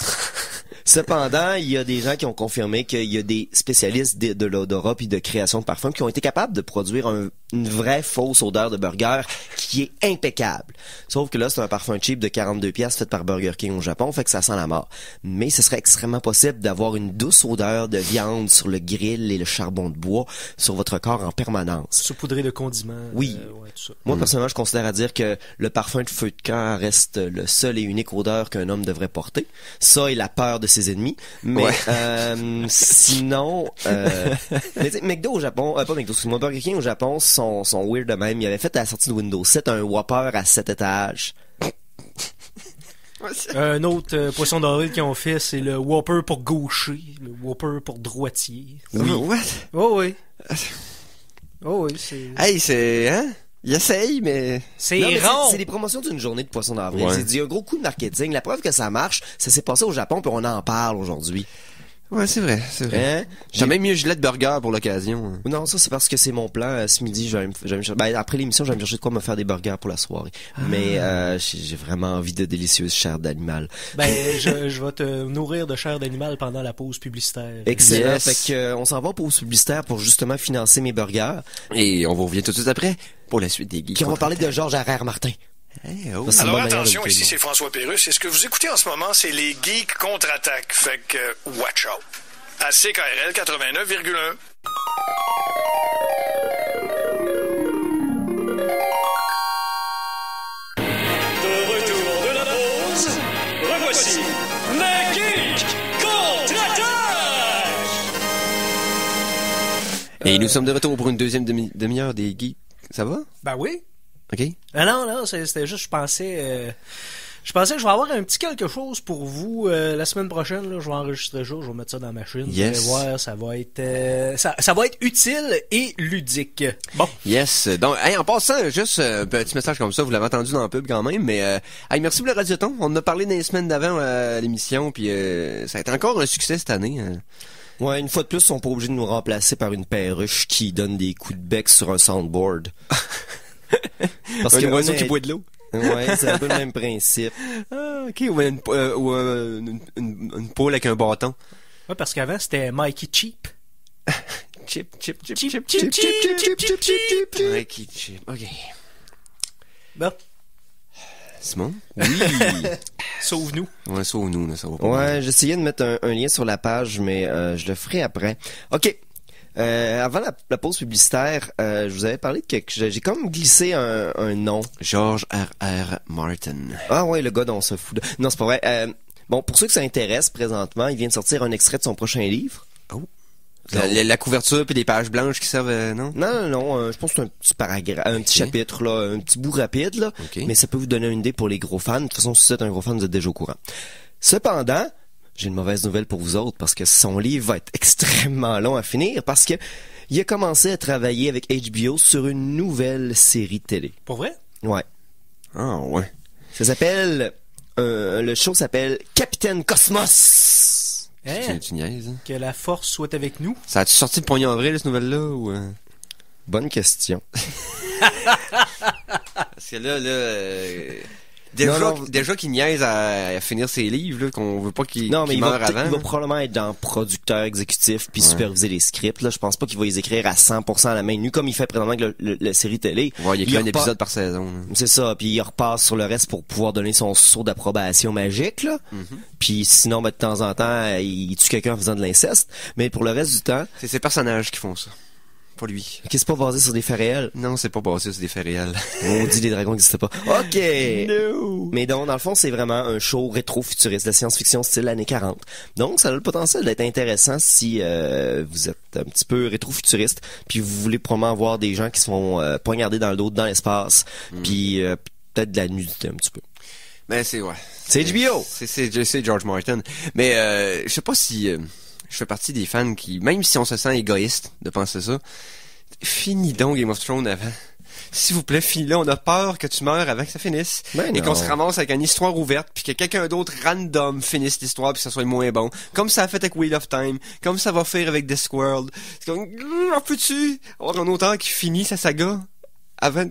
[LAUGHS] Cependant, il y a des gens qui ont confirmé qu'il y a des spécialistes de, de l'odorat puis de création de parfums qui ont été capables de produire un- une vraie fausse odeur de burger qui est impeccable. Sauf que là, c'est un parfum cheap de 42 pièces fait par Burger King au Japon, fait que ça sent la mort. Mais ce serait extrêmement possible d'avoir une douce odeur de viande sur le grill et le charbon de bois sur votre corps en permanence. Saupoudré de condiments. Oui. euh, ouais, tout ça. Moi, personnellement, je considère à dire que le parfum de feu de camp reste le seul et unique odeur qu'un homme devrait porter. Ça et la peur de ses ennemis. Mais Ouais. euh, sinon, euh, [LAUGHS] mais McDo au Japon, euh, pas McDo, excuse-moi, Burger King au Japon sont, sont weird de même. Il avait fait à la sortie de Windows 7 un Whopper à 7 étages. Un autre euh, poisson d'avril qu'ils ont fait, c'est le Whopper pour gaucher, le Whopper pour droitier. Oui. What? Oh oui. Oh oui, c'est... Hey, c'est, hein? Il essaye, mais... C'est rond! C'est des promotions d'une journée de poisson d'avril. Ouais. C'est dit un gros coup de marketing. La preuve que ça marche, ça s'est passé au Japon puis on en parle aujourd'hui. Ouais, c'est vrai, c'est vrai. Hein? J'ai même mis un gilet de burger pour l'occasion. hein. Non, ça c'est parce que c'est mon plan. Euh, ce midi, je vais me, je vais me chercher- ben, après l'émission, je vais me chercher de quoi me faire des burgers pour la soirée. Mais euh, j'ai vraiment envie de délicieuse chair d'animal. Ben, [LAUGHS] je, je vais te nourrir de chair d'animal pendant la pause publicitaire. Excellent. Yes. Fait que euh, on s'en va pour publicitaire pour justement financer mes burgers. Et on vous revient tout de suite après pour la suite des geeks. Qui on va parler de Georges Herrère Martin. Hey, oh. Alors attention, ici c'est François Pérus. Et ce que vous écoutez en ce moment, c'est les geeks contre-attaque. Fait que, watch out. À CKRL 89,1. De retour de la pause, revoici les geeks contre-attaque! Et nous sommes de retour pour une deuxième demi- demi-heure des geeks. Ça va? Ben oui. OK? Ah non, non, c'est- c'était juste, je pensais... euh, je pensais que je vais avoir un petit quelque chose pour vous euh, la semaine prochaine. Là, je vais enregistrer ça, je vais mettre ça dans ma machine. Yes. Vous allez voir, ça va être euh, ça, ça va être utile et ludique. Bon. Yes. Donc, hey, en passant, juste un petit message comme ça, vous l'avez entendu dans le pub quand même, mais euh, hey, merci pour le radioton. On en a parlé dans les semaines d'avant euh, à l'émission, puis euh, ça a été encore un succès cette année. hein. Ouais, une fois de plus, ils sont pas obligés de nous remplacer par une perruche qui donne des coups de bec sur un soundboard. Parce un que oiseau qui boit de l'eau. Ouais, c'est un peu le même principe. Ah, ok. Ou, une, euh, ou, euh, une, une, une poule avec un bâton. Ouais, parce qu'avant, c'était Mikey Cheap. Chip, chip, chip, Chip, chip, chip, chip, chip, chip, chip. Qui chip. Ok. Bon, Simon? Oui. [LAUGHS] sauve-nous. Ouais, sauve-nous, ça va pas. Ouais, j'essayais de mettre un, un lien sur la page, mais euh, je le ferai après. OK. Euh, avant la, la pause publicitaire, euh, je vous avais parlé de quelque chose. J'ai comme glissé un, un nom. George R. R. Martin. Ah ouais, le gars dont on se fout. de- Non, c'est pas vrai. Euh, bon, pour ceux que ça intéresse présentement, il vient de sortir un extrait de son prochain livre. Oh. La, couverture puis des pages blanches qui servent, euh, non? Non, non, non, euh, je pense que c'est un petit paragraphe, un petit chapitre, là, un petit bout rapide, là. Mais ça peut vous donner une idée pour les gros fans. De toute façon, si vous êtes un gros fan, vous êtes déjà au courant. Cependant, j'ai une mauvaise nouvelle pour vous autres parce que son livre va être [LAUGHS] extrêmement long à finir parce que il a commencé à travailler avec HBO sur une nouvelle série de télé. Pour vrai? Ouais. Ah, ouais. Ça s'appelle, euh, le show s'appelle Capitaine Cosmos. Hein? Tu, tu niaises, hein? Que la force soit avec nous. Ça a-tu sorti le 1er avril, cette nouvelle-là, ou... euh? Bonne question. [LAUGHS] Parce que là, là... euh, Déjà, Non, non. déjà qu'il niaise à, à finir ses livres, là, qu'on veut pas qu'il Non, mais il va, meure avant. il va probablement être dans producteur exécutif puis Ouais. superviser les scripts. Là, je pense pas qu'il va les écrire à 100% à la main nue comme il fait présentement avec le- le- la série télé. Ouais, il écrit un repart- épisode par saison. C'est ça, puis il repasse sur le reste pour pouvoir donner son saut d'approbation magique là. Mm-hmm. Puis sinon, ben, de temps en temps, il tue quelqu'un en faisant de l'inceste. Mais pour le reste du temps, C'est ses personnages qui font ça. Pas lui. qui c'est pas basé sur des faits réels. Non, c'est pas basé sur des faits réels. [LAUGHS] On dit les dragons n'existent pas. Ok. Mais donc, dans le fond, c'est vraiment un show rétro-futuriste, de science-fiction style années 40. Donc, ça a le potentiel d'être intéressant si euh, vous êtes un petit peu rétro-futuriste, puis vous voulez probablement voir des gens qui se font euh, poignarder dans le dos dans l'espace, puis euh, peut-être de la nudité un petit peu. Mais c'est, ouais. C'est HBO. C'est, George Martin. Mais, euh, je sais pas si, je fais partie des fans qui, même si on se sent égoïste de penser ça, finis donc Game of Thrones avant. S'il vous plaît, finis là, on a peur que tu meurs avant que ça finisse. Ben et qu'on se ramasse avec une histoire ouverte, puis que quelqu'un d'autre random finisse l'histoire, puis que ça soit moins bon. Comme ça a fait avec Wheel of Time, comme ça va faire avec Discworld. C'est comme, en peux-tu? Avoir un auteur qui finit sa saga avant,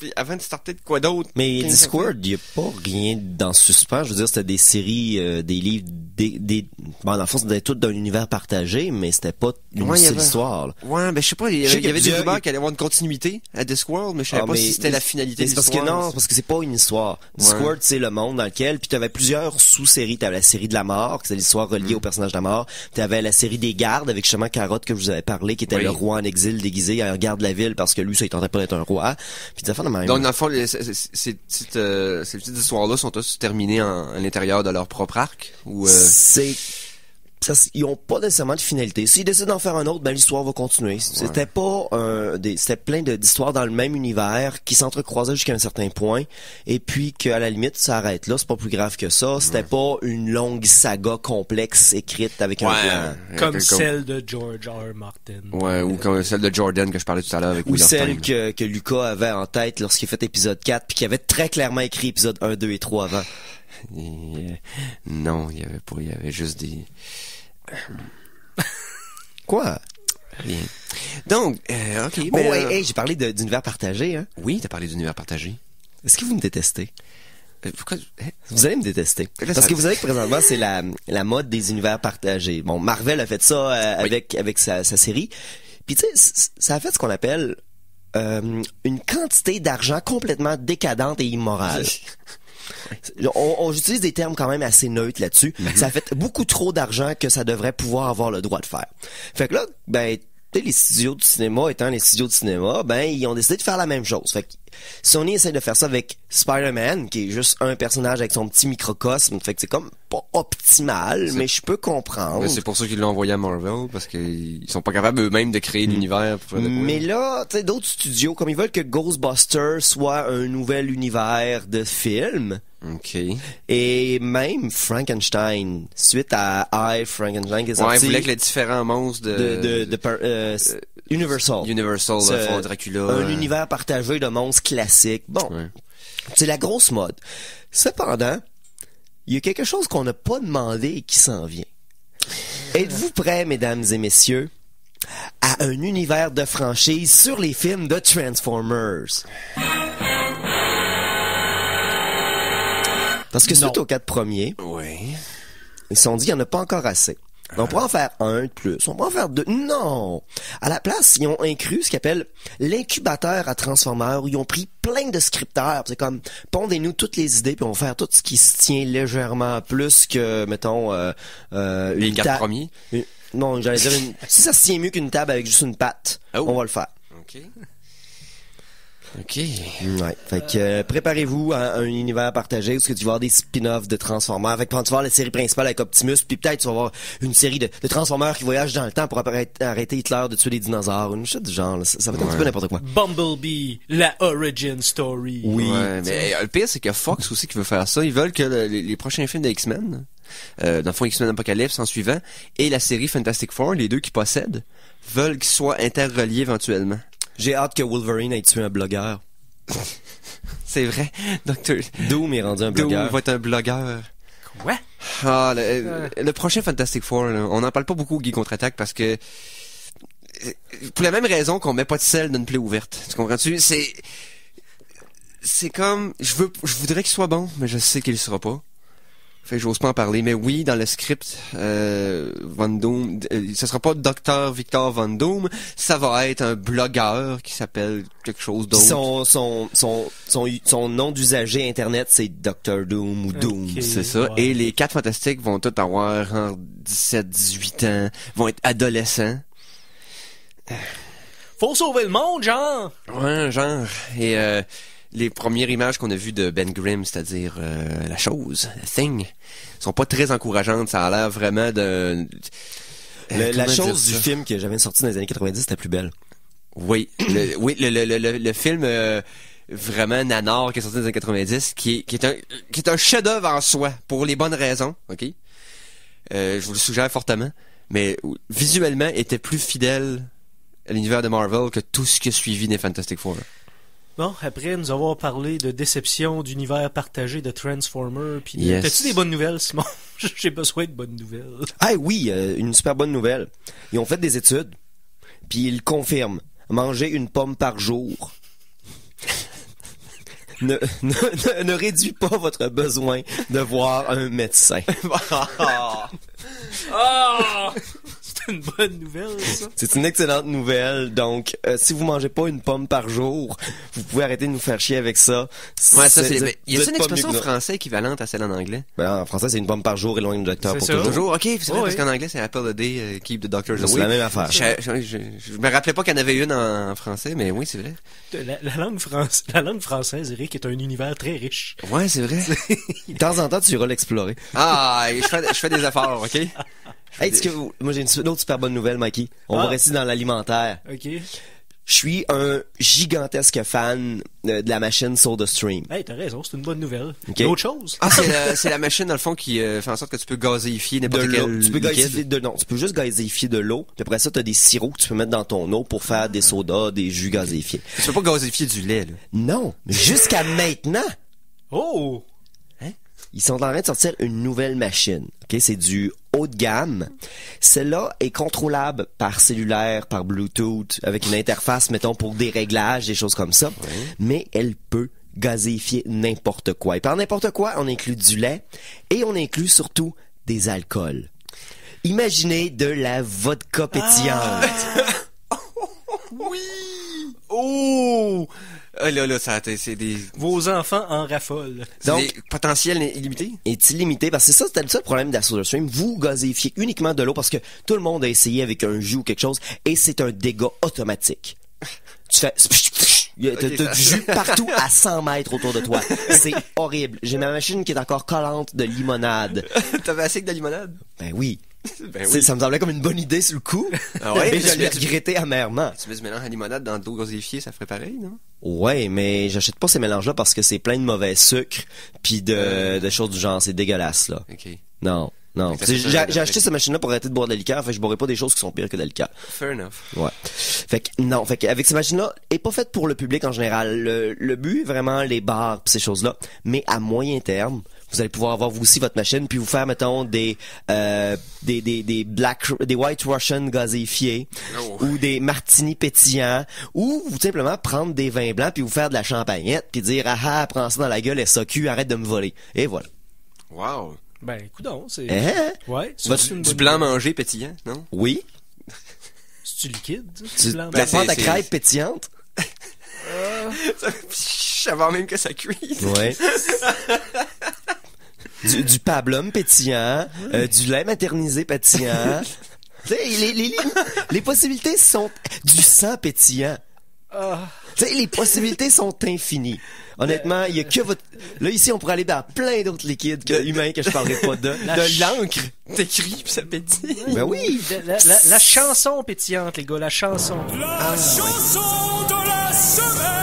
puis avant de starter de quoi d'autre? Mais Discord, il y a pas rien dans ce suspens. Je veux dire, c'était des séries, euh, des livres, des, des... Bon, dans le fond, c'était tout d'un univers partagé, mais c'était pas une Ouais, seule avait- histoire. là. Ouais, ben je sais pas, il y avait, il y qu'il y a avait des rumeurs qu'il allait avoir une continuité à Discworld, mais je savais Ah, pas mais- si c'était la finalité mais de c'est parce que non, c'est parce que c'est pas une histoire. Discord, c'est le monde dans lequel, puis t'avais plusieurs sous-séries. T'avais la série de la mort, qui c'est l'histoire Mm. reliée au personnage de la mort. T'avais la série des gardes avec justement Carotte que je vous avais parlé, qui était Oui. le roi en exil déguisé à un garde de la ville parce que lui, ça il tentait pas d'être un roi. Puis des affaires de même. Donc, dans le fond, les- ces, ces- ces petites, euh, ces petites histoires-là sont tous terminées en, à l'intérieur de leur propre arc? Ou, euh, c'est ça, ils ont pas nécessairement de finalité. S'ils décident d'en faire un autre, ben l'histoire va continuer. C'était pas un des c'était plein d'histoires dans le même univers qui s'entrecroisaient jusqu'à un certain point et puis qu'à la limite ça arrête là, c'est pas plus grave que ça. C'était pas une longue saga complexe écrite avec un Ouais. plan. euh, Comme comme- celle de George R. R. Martin. Ouais, ou comme celle de Jordan que je parlais tout à l'heure avec Ou celle Time. que, que Lucas avait en tête lorsqu'il a fait épisode 4 puis qui avait très clairement écrit épisode 1, 2 et 3 avant. Et, euh, non, il y avait pas, il y avait juste des... [LAUGHS] Quoi? Rien. Donc, euh, ok, Oh, ben, hey, euh, hey, j'ai parlé de- d'univers partagé, hein. oui, t'as parlé d'univers partagé. Est-ce que vous me détestez? Euh, pourquoi, hein? Vous allez me détester. Là, Parce ça- que vous savez que présentement, c'est la, la mode des univers partagés. Bon, Marvel a fait ça euh, Oui. avec, avec sa, sa série. Puis tu sais, c- ça a fait ce qu'on appelle euh, une quantité d'argent complètement décadente et immorale. [LAUGHS] On, on utilise des termes quand même assez neutres là-dessus. Ça a fait beaucoup trop d'argent que ça devrait pouvoir avoir le droit de faire. Fait que là, ben, les studios de cinéma étant les studios de cinéma, ben, ils ont décidé de faire la même chose. Fait que Sony essaie de faire ça avec Spider-Man, qui est juste un personnage avec son petit microcosme. Fait que c'est comme pas optimal, mais je peux comprendre. Mais c'est pour ça qu'ils l'ont envoyé à Marvel, parce qu'ils sont pas capables eux-mêmes de créer l'univers. de quoi. Mais là, tu sais, d'autres studios, comme ils veulent que Ghostbusters soit un nouvel univers de film, Ok. et même Frankenstein, suite à I, Frankenstein, qui est Ouais, sorti ils voulaient que les différents monstres de, de, de, de par- euh, Universal. Universal font Dracula. Un euh, univers partagé de monstres classiques. Bon, Ouais. c'est la grosse mode. Cependant, il y a quelque chose qu'on n'a pas demandé et qui s'en vient. Êtes-vous prêts, mesdames et messieurs, à un univers de franchise sur les films de Transformers? Parce que Non. suite aux quatre premiers, Ouais. ils se sont dit, il n'y en a pas encore assez. On pourrait en faire un de plus. On pourrait en faire deux. Non! À la place, ils ont inclus ce qu'ils appellent l'incubateur à Transformers, où ils ont pris plein de scripteurs. C'est comme, pondez-nous toutes les idées, puis on va faire tout ce qui se tient légèrement plus que, mettons, euh, euh, Les une quatre premiers? une- Non, j'allais dire, une- [LAUGHS] si ça se tient mieux qu'une table avec juste une patte, Oh. on va le faire. Ok. OK. Ouais. Fait que euh, préparez-vous à un univers partagé où ce que tu vas avoir des spin-offs de Transformers. Fait que quand tu vas voir la série principale avec Optimus, puis peut-être tu vas voir une série de, de Transformers qui voyagent dans le temps pour arrêter, arrêter Hitler de tuer des dinosaures. Une chose du genre. là. Ça, ça va être un petit peu n'importe quoi. Bumblebee, la origin story. Oui. Ouais, mais euh, le pire, c'est que Fox aussi qui veut faire ça. Ils veulent que le- les, les prochains films de X-Men, euh, dans le fond X-Men Apocalypse en suivant, et la série Fantastic Four, les deux qui possèdent, veulent qu'ils soient interreliés éventuellement. J'ai hâte que Wolverine ait tué un blogueur. [LAUGHS] C'est vrai. Docteur Doom est rendu un Doom blogueur. va être un blogueur. Quoi? Ah, le, le prochain Fantastic Four, là, on n'en parle pas beaucoup au Guy Contre-Attaque parce que euh, pour la même raison qu'on met pas de sel dans une plaie ouverte. Tu comprends-tu? C'est c'est comme je veux je voudrais qu'il soit bon, mais je sais qu'il le sera pas. Fait que j'ose pas en parler, mais oui, dans le script, euh, Van Doom, euh, ce sera pas Docteur Victor Van Doom, ça va être un blogueur qui s'appelle quelque chose d'autre. son, son, son, son, son nom d'usager internet, c'est Dr. Doom ou Doom. C'est ça. Ouais. Et les quatre fantastiques vont tous avoir en 17, 18 ans, vont être adolescents. Faut sauver le monde, genre! Ouais, genre. Et euh, les premières images qu'on a vues de Ben Grimm, c'est-à-dire euh, la chose, la thing, sont pas très encourageantes. Ça a l'air vraiment de... euh, Le- la chose du film que j'avais sorti dans les années 90, c'était plus belle. Oui, le, [CLEARS THROAT] oui, le, le, le, le, le film euh, vraiment nanar qui est sorti dans les années 90, qui est, qui est un, qui est un chef-d'œuvre en soi, pour les bonnes raisons, ok? Euh, je vous le suggère fortement, mais visuellement était plus fidèle à l'univers de Marvel que tout ce qui a suivi des Fantastic Four. Bon, après nous avoir parlé de déception d'univers partagé de Transformers, puis. Yes. T'as-tu des bonnes nouvelles, Simon? [LAUGHS] J'ai besoin de bonnes nouvelles. Ah oui, euh, une super bonne nouvelle. Ils ont fait des études, puis ils confirment. Manger une pomme par jour [LAUGHS] ne, ne, ne- ne réduit pas votre besoin de voir un médecin. [LAUGHS] Ah! C'est une bonne nouvelle, ça. C'est une excellente nouvelle. Donc, euh, si vous mangez pas une pomme par jour, vous pouvez arrêter de nous faire chier avec ça. Ouais, ça c'est. mais Y a une expression française équivalente à celle en anglais? Ben, en français, c'est une pomme par jour éloigne le docteur C'est pour toujours. Toujours. Ok, c'est vrai Oh, parce oui. qu'en anglais c'est Apple a day, euh, keep the doctor's C'est away. la même affaire. Je, je, je, je me rappelais pas qu'il y en avait une en, en français, mais oui, c'est vrai. La, la langue France, la langue française, Eric, est un univers très riche. Ouais, c'est vrai. De temps en temps, tu iras l'explorer. Ah, je fais, je fais des efforts, ok? [LAUGHS] Hey, est-ce que vous- moi j'ai une, autre super bonne nouvelle, Mikey. On Ah. va rester dans l'alimentaire. OK? Je suis un gigantesque fan euh, de la machine SodaStream. Hey, t'as raison, c'est une bonne nouvelle. Ok. Autre chose? Ah, c'est la, machine, dans le fond, qui euh, fait en sorte que tu peux gazéifier De n'importe l'eau. quel Tu peux de non, tu peux juste gazéifier de l'eau. Puis après ça, t'as des sirops que tu peux mettre dans ton eau pour faire des sodas, des jus gazéifiés. Tu peux pas gazéifier du lait, là. Non, mais jusqu'à maintenant, Oh! ils sont en train de sortir une nouvelle machine. Ok, c'est du haut de gamme. Celle-là est contrôlable par cellulaire, par Bluetooth, avec une interface, mettons, pour des réglages, des choses comme ça. Mais elle peut gazéifier n'importe quoi. Et par n'importe quoi, on inclut du lait et on inclut surtout des alcools. Imaginez de la vodka pétillante. [LAUGHS] Oh! Ah, là, là, ça, c'est des, Vos enfants en raffolent. c'est Donc- des potentiels illimités? est illimité parce que c'est ça c'était le seul problème de la SodaStream vous gazéifiez uniquement de l'eau parce que tout le monde a essayé avec un jus ou quelque chose et c'est un dégât automatique. Tu fais [LAUGHS] t'as Ok, t'as ça- du jus partout à 100 mètres autour de toi. C'est horrible. J'ai ma machine qui est encore collante de limonade. [LAUGHS] T'avais assez que de la limonade? ben oui, Ben ça me semblait comme une bonne idée sur le coup Ah ouais? mais je l'ai regretté amèrement Tu mets du mélange à limonade dans de l'eau gazéifiée, ça ferait pareil, non? ouais mais j'achète pas ces mélanges là parce que c'est plein de mauvais sucre puis de, de choses du genre c'est dégueulasse là Ok. non non j'ai acheté cette machine là pour arrêter de boire de la liqueur fait que je boirai pas des choses qui sont pires que de la liqueur Fair enough. Ouais. Fait que non, fait que avec ces machines-là, est pas faite pour le public en général. Le, le but, vraiment, les bars pis ces choses-là. Mais à moyen terme, vous allez pouvoir avoir vous aussi votre machine puis vous faire mettons des euh, des des des black des white russian gazéifiés Oh. ou des martinis pétillants ou vous simplement prendre des vins blancs puis vous faire de la champagnette puis dire ah ah prends ça dans la gueule SAQ arrête de me voler et voilà Wow. Ben, écoute c'est... Hein? Ouais, Votre- c'est une Du blanc mangé pétillant, non? oui C'est-tu liquide? [LAUGHS] ça, tu, du blanc? la Ben, c'est- pâte à c'est- crêpes pétillante? Avant même que ça cuise. Ouais. [LAUGHS] du, du pablum pétillant, euh, du lait maternisé pétillant. [LAUGHS] Tu sais, les, les, les, les possibilités sont du sang pétillant. Ah. Tu sais, les possibilités sont infinies. Honnêtement, il y a que votre... Là, ici, on pourrait aller dans plein d'autres liquides que humains que je parlerai pas de. La De l'encre. T'écris pis ça pétille. Ben oui. La, la- la chanson pétillante, les gars, la chanson. La chanson de la semaine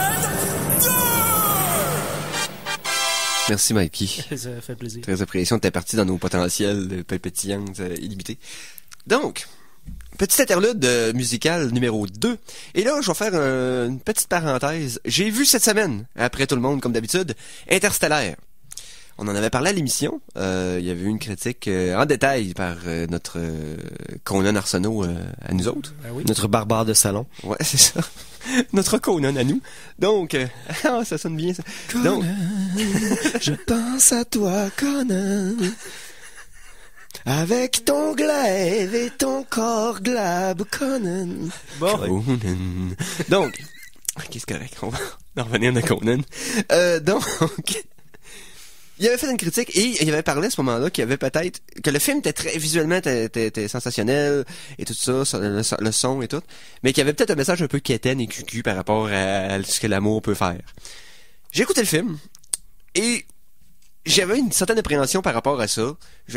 Merci, Mikey. [LAUGHS] Ça fait plaisir. Très apprécié. On était parti dans nos potentiels de pétillantes euh, illimités. Donc, petite interlude euh, musicale numéro 2. Et là, je vais faire euh, une petite parenthèse. J'ai vu cette semaine, après tout le monde, comme d'habitude, Interstellaire. On en avait parlé à l'émission. Euh, il y avait eu une critique euh, en détail par euh, notre euh, Conan Arsenault euh, à nous autres. Ben oui. Notre barbare de salon. Ouais, [LAUGHS] c'est ça. Notre Conan à nous. Donc, euh, [LAUGHS] ah, ça sonne bien ça. Donc, Je pense à toi, Conan. Avec ton glaive et ton corps glab, Conan. Bon, Conan. Donc, c'est correct, on va en revenir de Conan. Euh, donc, il avait fait une critique et il avait parlé à ce moment-là qu'il y avait peut-être que le film était très visuellement était, sensationnel et tout ça, le, le son et tout, mais qu'il y avait peut-être un message un peu quétaine et cucu par rapport à ce que l'amour peut faire. J'ai écouté le film et j'avais une certaine appréhension par rapport à ça.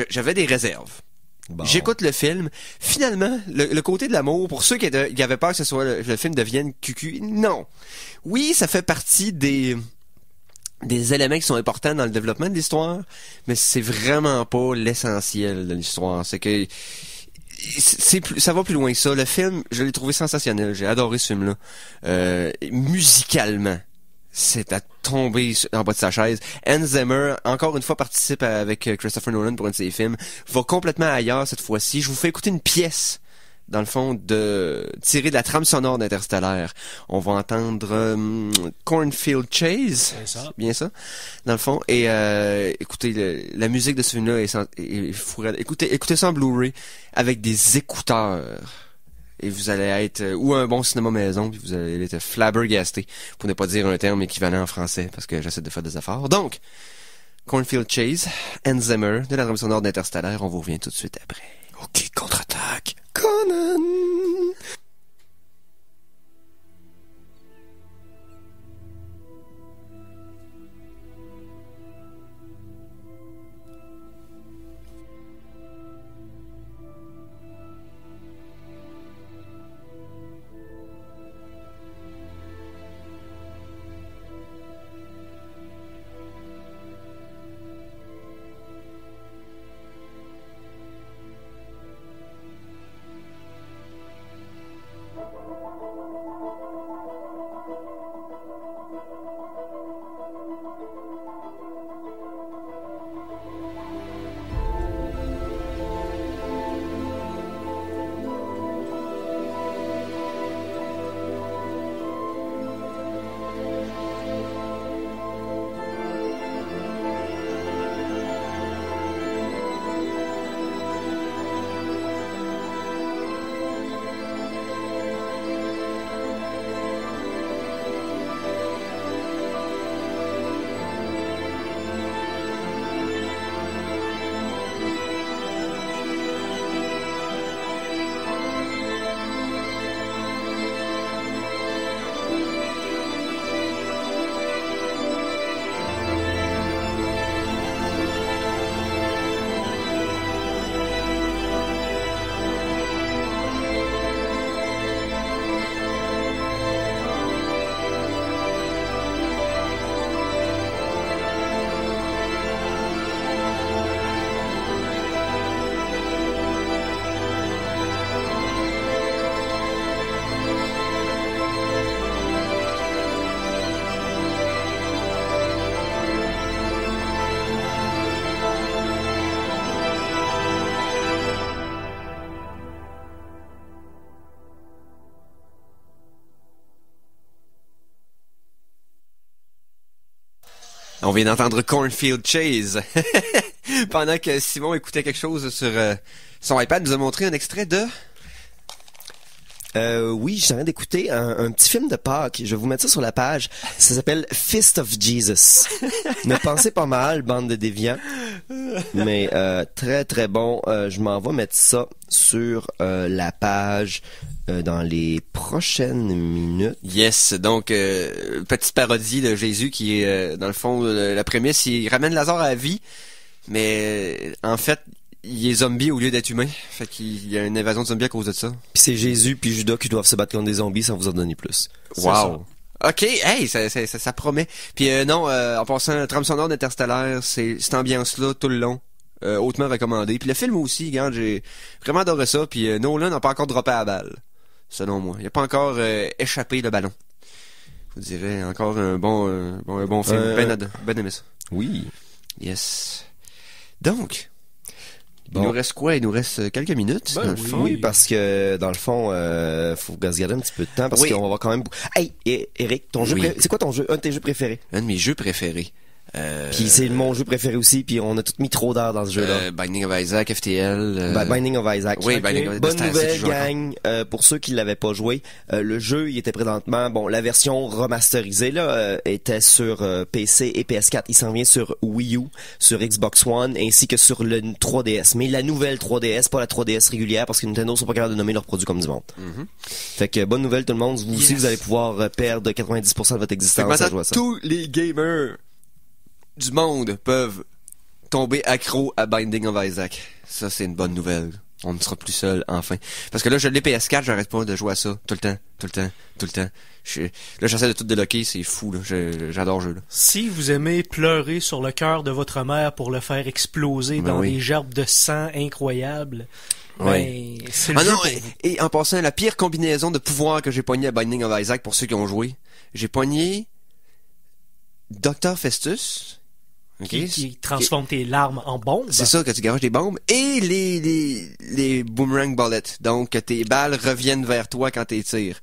J'avais des réserves. Bon. J'écoute le film. Finalement, le, le côté de l'amour, pour ceux qui, étaient- qui avaient peur que ce soit le, le film devienne cucu, non. Oui, ça fait partie des des éléments qui sont importants dans le développement de l'histoire, mais c'est vraiment pas l'essentiel de l'histoire. C'est que c'est plus, ça va plus loin que ça. Le film, je l'ai trouvé sensationnel. J'ai adoré ce film-là. Euh, musicalement, c'est à tomber en bas de sa chaise. Hans Zimmer, encore une fois, participe avec euh, Christopher Nolan pour un de ses films. Va complètement ailleurs cette fois-ci. Je vous fais écouter une pièce, dans le fond, de tirée de la trame sonore d'Interstellaire. On va entendre euh, Cornfield Chase. Ça. Bien ça, dans le fond. Et euh, écoutez, le- la musique de ce film-là est, sans- est- est. Écoutez, écoutez ça en Blu-ray avec des écouteurs. Et vous allez être euh, ou un bon cinéma maison, puis vous allez être flabbergasté, pour ne pas dire un terme équivalent en français, parce que j'essaie de faire des efforts. Donc, Cornfield Chase, Hans Zimmer, de la trame sonore d'Interstellaire, on vous revient tout de suite après. Ok, contre-attaque. Conan. On vient d'entendre Cornfield Chase. [LAUGHS] Pendant que Simon écoutait quelque chose sur euh, son iPad, nous a montré un extrait de? Euh, oui, j'ai envie d'écouter un, un petit film de Pâques. Je vais vous mettre ça sur la page. Ça s'appelle Fist of Jesus. [LAUGHS] ne pensez pas mal, bande de déviants. Mais euh, très très bon. Euh, je m'en vais mettre ça sur la page euh, dans les prochaines minutes. Yes, donc euh, petite parodie de Jésus qui est euh, dans le fond la prémisse, il ramène Lazare à la vie, mais en fait il est zombie au lieu d'être humain. Fait qu'il y a une invasion de zombies à cause de ça. Puis c'est Jésus puis Judas qui doivent se battre contre des zombies sans vous en donner plus. Wow. Ok, hey, ça, ça, ça, ça promet. Puis euh, non, euh, en passant, trame sonore d'Interstellaire, c'est cette ambiance-là tout le long. Euh, hautement recommandé. Puis le film aussi, regarde, j'ai vraiment adoré ça. Puis Nolan n'a pas encore droppé à la balle, selon moi. Il a pas encore euh, échappé le ballon. Je vous dirais encore un bon, euh, bon, un bon film. Euh, Ben, ad- ben aimé ça. Oui. Yes. Donc, il nous reste quoi? Il nous reste quelques minutes, Ben dans le oui. fond. Oui, parce que dans le fond, euh, faut se garder un petit peu de temps parce Oui. qu'on va avoir quand même. Hey, Eric, ton jeu, Oui. pré- c'est quoi ton jeu, un de tes jeux préférés? Un de mes jeux préférés. Euh, Puis c'est mon jeu préféré aussi, puis on a tout mis trop d'heures dans ce jeu-là. euh, Binding of Isaac, FTL. euh, Binding of Isaac. Oui. Binding of Bonne nouvelle, gang. Euh, pour ceux qui l'avaient pas joué, euh, le jeu, il était présentement, bon, la version remasterisée là euh, était sur PC et PS4. Il s'en vient sur Wii U, sur Xbox One, ainsi que sur le 3DS. Mais la nouvelle 3DS, pas la 3DS régulière, parce que Nintendo sont pas capables de nommer leurs produits comme du monde. Fait que bonne nouvelle tout le monde. Vous aussi, vous allez pouvoir perdre 90% de votre existence à jouer à ça. tous les gamers du monde peuvent tomber accro à Binding of Isaac. Ça, c'est une bonne nouvelle. On ne sera plus seul, enfin. Parce que là, je l'ai PS4, j'arrête pas de jouer à ça. Tout le temps, tout le temps, tout le temps. Je, là, j'essaie de tout déloquer, c'est fou, là. J'adore le jeu, là. Si vous aimez pleurer sur le cœur de votre mère pour le faire exploser Ben dans oui. des gerbes de sang incroyables, Oui. ben, c'est Ah non, et, et en passant, la pire combinaison de pouvoirs que j'ai pogné à Binding of Isaac pour ceux qui ont joué, j'ai pogné Dr. Festus. Qui, qui transforme tes larmes en bombes. C'est ça, que tu garages des bombes. Et les, les, les boomerang bullets. Donc, que tes balles reviennent vers toi quand t'es tires.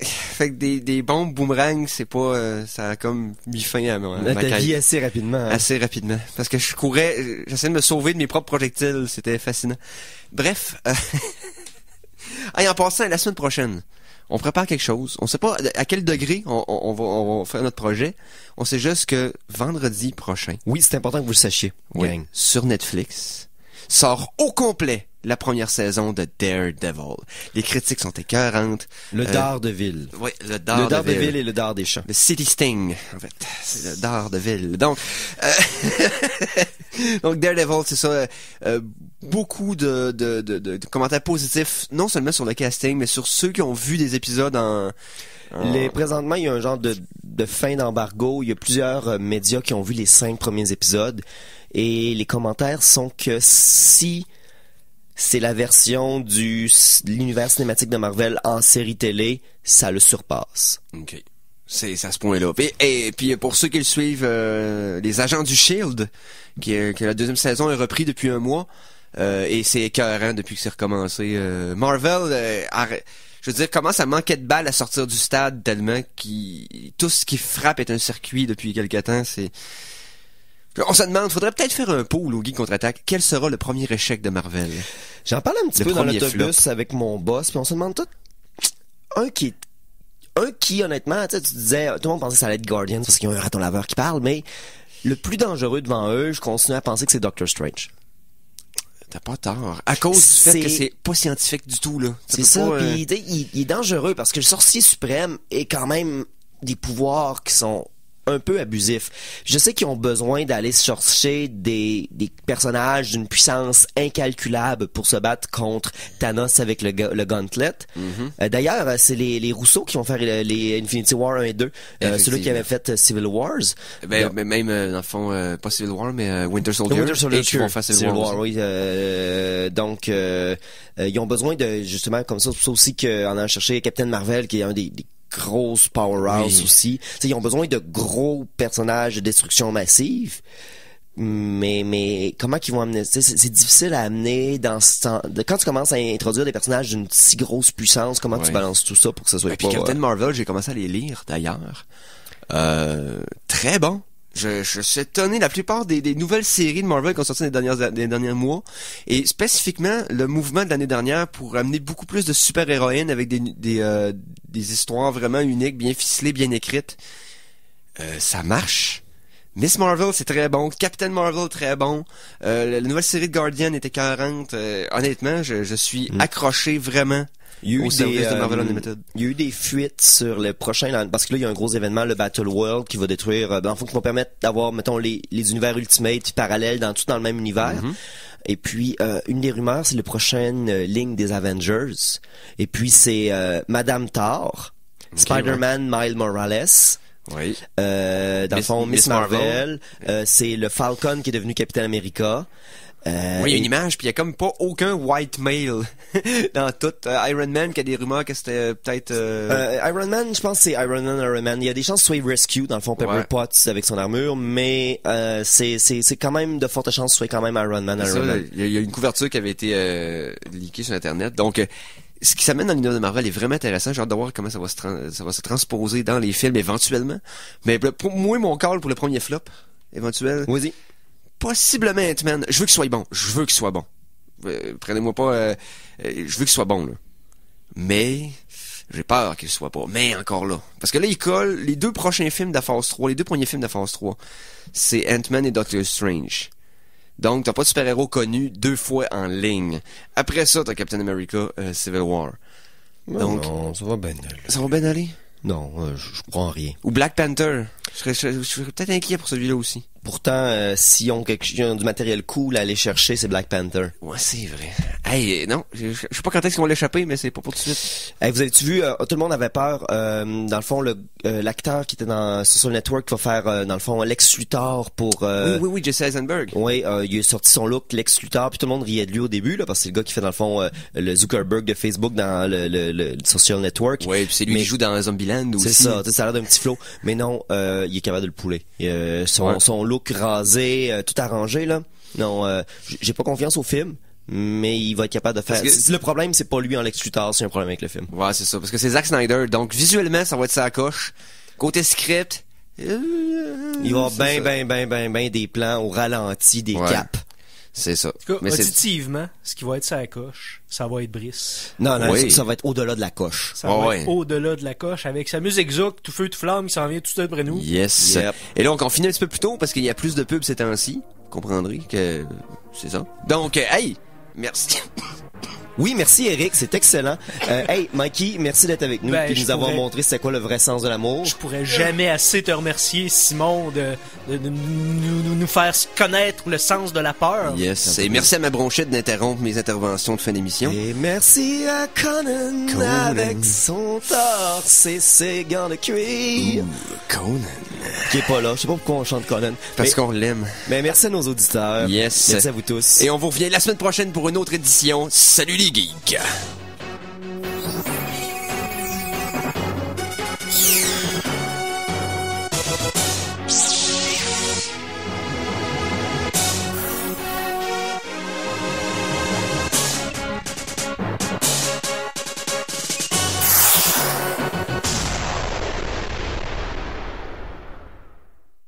Fait que des, des bombes boomerang, c'est pas... euh, ça a comme mis fin à, ma- ma ta quête. vie assez rapidement. hein. Assez rapidement. Parce que je courais, j'essayais de me sauver de mes propres projectiles. C'était fascinant. Bref. euh, [LAUGHS] ah, et en passant, la semaine prochaine, on prépare quelque chose. On sait pas à quel degré on, va, on va faire notre projet. On sait juste que vendredi prochain, Oui, c'est important que vous le sachiez, gang. sur Netflix, sort au complet la première saison de Daredevil. Les critiques sont écœurantes. Le Euh, dard de ville. Oui, le Le Daredevil. dard de ville et le dard des champs. Le City Sting, en fait. C'est le Daredevil. Donc, euh, [LAUGHS] donc Daredevil, c'est ça. euh, beaucoup de, de, de, de- de commentaires positifs, non seulement sur le casting, mais sur ceux qui ont vu des épisodes en... en- Les, présentement, il y a un genre de, de fin d'embargo. Il y a plusieurs euh, médias qui ont vu les cinq premiers épisodes. Et les commentaires sont que si c'est la version du l'univers cinématique de Marvel en série télé, ça le surpasse. OK. C'est à ce point-là. Et, puis pour ceux qui le suivent, euh, les agents du Shield, qui, que la deuxième saison est repris depuis un mois, euh, et c'est écœurant depuis que c'est recommencé. Euh, Marvel, je veux dire, commence à manquer de balles à sortir du stade tellement qui tout ce qui frappe est un circuit depuis quelque temps. On se demande, faudrait peut-être faire un pool au Geek contre-attaque. Quel sera le premier échec de Marvel? J'en parle un petit Le peu dans l'autobus avec mon boss, puis on se demande tout un qui un qui honnêtement, tu sais, tu disais tout le monde pensait que ça allait être Guardians parce qu'ils ont un raton laveur qui parle, mais le plus dangereux devant eux, je continue à penser que c'est Doctor Strange. T'as pas tort. À cause du fait que c'est pas scientifique du tout là. C'est ça, euh, puis sais, il, il est dangereux parce que le sorcier suprême est quand même des pouvoirs qui sont un peu abusifs. Je sais qu'ils ont besoin d'aller chercher des, des personnages d'une puissance incalculable pour se battre contre Thanos avec le, le gauntlet. Mm-hmm. Euh, D'ailleurs, c'est les, les Rousseau qui vont faire les Infinity War 1 et 2. Euh, celui qui avait fait euh, Civil Wars. Ben, Donc, mais même, euh, dans le fond, pas Civil War, mais Winter Soldier. Winter Soldier, et qui vont faire Civil, Civil War. War, aussi. oui. donc, ils ont besoin de, justement, comme ça, c'est pour ça aussi qu'en allant chercher Captain Marvel, qui est un des, des grosses powerhouse Oui. aussi. Ils ont besoin de gros personnages de destruction massive. Mais, mais comment qu'ils vont amener, c'est c'est difficile à amener dans ce temps, quand tu commences à introduire des personnages d'une si grosse puissance, comment tu balances tout ça pour que ça soit Et puis pas, Captain euh, Marvel, j'ai commencé à les lire, d'ailleurs. Euh, très bon. Je, je suis étonné. La plupart des, des nouvelles séries de Marvel qui ont sorti les, dernières, des derniers mois, et spécifiquement le mouvement de l'année dernière pour amener beaucoup plus de super-héroïnes avec des, des, euh, des histoires vraiment uniques, bien ficelées, bien écrites, euh, ça marche. Miss Marvel, c'est très bon. Captain Marvel, très bon. Euh, la, nouvelle série de Guardian était 40. honnêtement, je, je suis accroché vraiment Il y a eu au service des, de Marvel euh. Il y a eu des fuites sur le prochain, parce que là, il y a un gros événement, le Battle World, qui va détruire, euh, dans le fond, qui va permettre d'avoir, mettons, les, les univers Ultimate parallèles dans tout dans le même univers. Mm-hmm. Et puis, euh, une des rumeurs, c'est la prochaine euh, ligne des Avengers. Et puis, c'est Madame Thor, Spider-Man Miles Morales, Oui. euh, dans le fond, Miss, Miss Marvel, Marvel. euh, c'est le Falcon qui est devenu Capitaine America. Euh, Oui, il y a une image, puis il y a comme pas aucun white male [LAUGHS] dans tout. Euh, Iron Man, qui a des rumeurs que c'était euh, peut-être... euh, Iron Man, je pense que c'est Iron Man, Iron Man. Il y a des chances que ce soit Rescue, dans le fond, Pepper Ouais. Potts avec son armure, mais c'est c'est c'est quand même de fortes chances que ce soit quand même Iron Man, Iron ça, Man. il y, a- il y a une couverture qui avait été leakée sur Internet. Donc, ce qui s'amène dans l'univers de Marvel est vraiment intéressant. J'ai hâte de voir comment ça va se, ça va se transposer dans les films éventuellement. Mais pour moi, mon call pour le premier flop éventuel, Vas-y. Possiblement Ant-Man. Je veux qu'il soit bon. Je veux qu'il soit bon. Euh, Prenez-moi pas... euh, euh, je veux qu'il soit bon, là. Mais... J'ai peur qu'il soit pas. Mais encore là. Parce que là, il colle les deux prochains films de la phase 3, les deux premiers films de la phase 3. C'est Ant-Man et Doctor Strange. Donc, t'as pas de super-héros connu deux fois en ligne. Après ça, t'as Captain America euh, Civil War. Donc- non, ça va bien aller. Ça va bien aller? Non, euh, je je crois en rien. Ou Black Panther. Je serais, je peut-être inquiet pour celui-là aussi. Pourtant, euh, s'ils ont, quelque, ils ont du matériel cool à aller chercher, c'est Black Panther. Ouais, c'est vrai. Hey, euh, non, je, je sais pas quand est-ce qu'ils vont l'échapper, mais c'est pas pour tout de suite. Hey, vous avez-tu vu, euh, tout le monde avait peur, euh, dans le fond, l'acteur qui était dans Social Network va faire, dans le fond, Lex Luthor pour... oui, oui, oui, Jesse Eisenberg. Oui, il a sorti son look Lex Luthor, puis tout le monde riait de lui au début, là, parce que c'est le gars qui fait dans le fond le Zuckerberg de Facebook dans le, le, le social network. Ouais, puis c'est lui Mais- qui joue dans Zombieland aussi. C'est ça, ça a l'air d'un petit flow. Mais non, euh, il est capable de le pouler. Euh, son, Ouais. son look rasé, euh, tout arrangé, là. Non, euh, j'ai pas confiance au film, mais il va être capable de faire... Que- Le problème, c'est pas lui en Lex Luthor, c'est un problème avec le film. Ouais, c'est ça, parce que c'est Zack Snyder. Donc, visuellement, ça va être sa coche. Côté script... euh, Il va avoir ben, ben, ben, ben, ben des plans au ralenti, des Ouais. caps. C'est ça. En tout cas, Mais auditivement, ce qui va être sa coche, ça va être Brice. Non, non, Oui. ça, va être au-delà de la coche. Ça va ouais. être au-delà de la coche avec sa musique zouk, tout feu, tout flamme qui s'en vient tout seul près de nous. Yes. Yep. Et donc, on finit un petit peu plus tôt parce qu'il y a plus de pubs ces temps-ci. Vous comprendrez que c'est ça. Donc, euh, hey, merci. Oui, merci Eric, c'est excellent. Euh, [LAUGHS] hey, Mikey, merci d'être avec nous Ben, et de je nous avoir montré c'est quoi le vrai sens de l'amour. Je pourrais jamais assez te remercier, Simon, de, de- de nous, faire connaître le sens de la peur. Yes. Et merci à ma bronchette d'interrompre mes interventions de fin d'émission. Et merci à Conan, Conan. avec son torse et ses gants de cuir. Conan. Qui est pas là, je sais pas pourquoi on chante Conan. Parce qu'on l'aime. mais merci à nos auditeurs. Yes. Merci à vous tous. Et on vous revient la semaine prochaine pour une autre édition. Salut Geek.